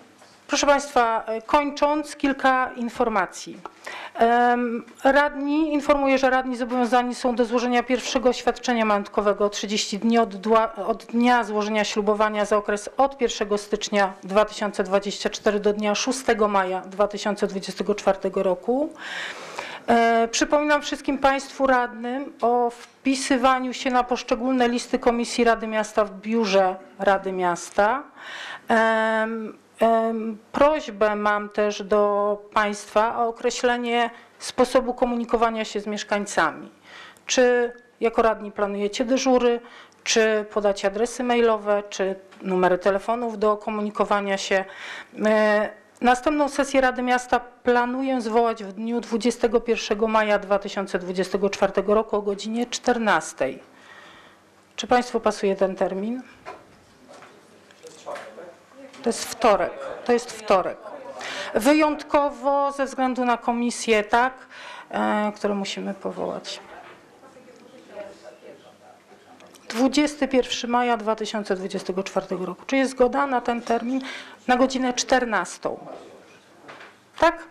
Proszę Państwa, e, kończąc kilka informacji. Em, Radni, informuję, że radni zobowiązani są do złożenia pierwszego oświadczenia majątkowego 30 dni od, od dnia złożenia ślubowania za okres od 1 stycznia 2024 do dnia 6 maja 2024 roku. E, Przypominam wszystkim Państwu radnym o wpisywaniu się na poszczególne listy Komisji Rady Miasta w biurze Rady Miasta. Prośbę mam też do Państwa o określenie sposobu komunikowania się z mieszkańcami. Czy jako radni planujecie dyżury, czy podacie adresy mailowe, czy numery telefonów do komunikowania się. Następną sesję Rady Miasta planuję zwołać w dniu 21 maja 2024 roku o godzinie 14. Czy Państwu pasuje ten termin? To jest wtorek. To jest wtorek. Wyjątkowo ze względu na komisję, tak, e, które musimy powołać. 21 maja 2024 roku. Czy jest zgoda na ten termin? Na godzinę 14. Tak?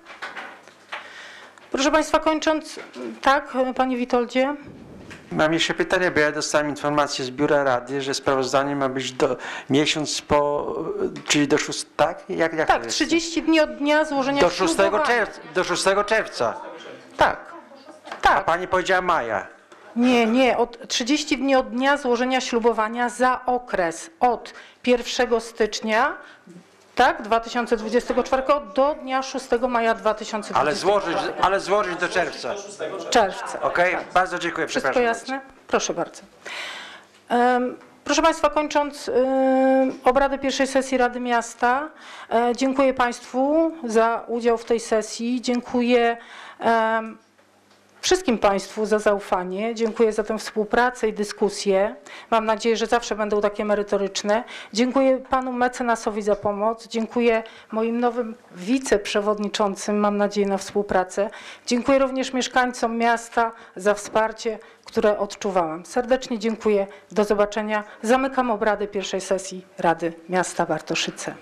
Proszę Państwa, kończąc, tak, Panie Witoldzie? Mam jeszcze pytanie, bo ja dostałem informację z biura rady, że sprawozdanie ma być do miesiąc po, czyli do 6, tak? Jak, jak Tak, jest? 30 dni od dnia złożenia Do 6 ślubowania. czerwca. Do 6 czerwca. Tak. A pani powiedziała maja. Nie, nie, od 30 dni od dnia złożenia ślubowania za okres od 1 stycznia tak, 2024 do dnia 6 maja 2024 Ale złożyć, ale złożyć do czerwca. czerwca. Okej, bardzo dziękuję, Wszystko jasne? Proszę bardzo. Em, Proszę Państwa, kończąc obrady pierwszej sesji Rady Miasta, e, dziękuję Państwu za udział w tej sesji. Dziękuję wszystkim Państwu za zaufanie. Dziękuję za tę współpracę i dyskusję. Mam nadzieję, że zawsze będą takie merytoryczne. Dziękuję Panu mecenasowi za pomoc. Dziękuję moim nowym wiceprzewodniczącym. Mam nadzieję na współpracę. Dziękuję również mieszkańcom miasta za wsparcie, które odczuwałam. Serdecznie dziękuję. Do zobaczenia. Zamykam obrady pierwszej sesji Rady Miasta Bartoszyce.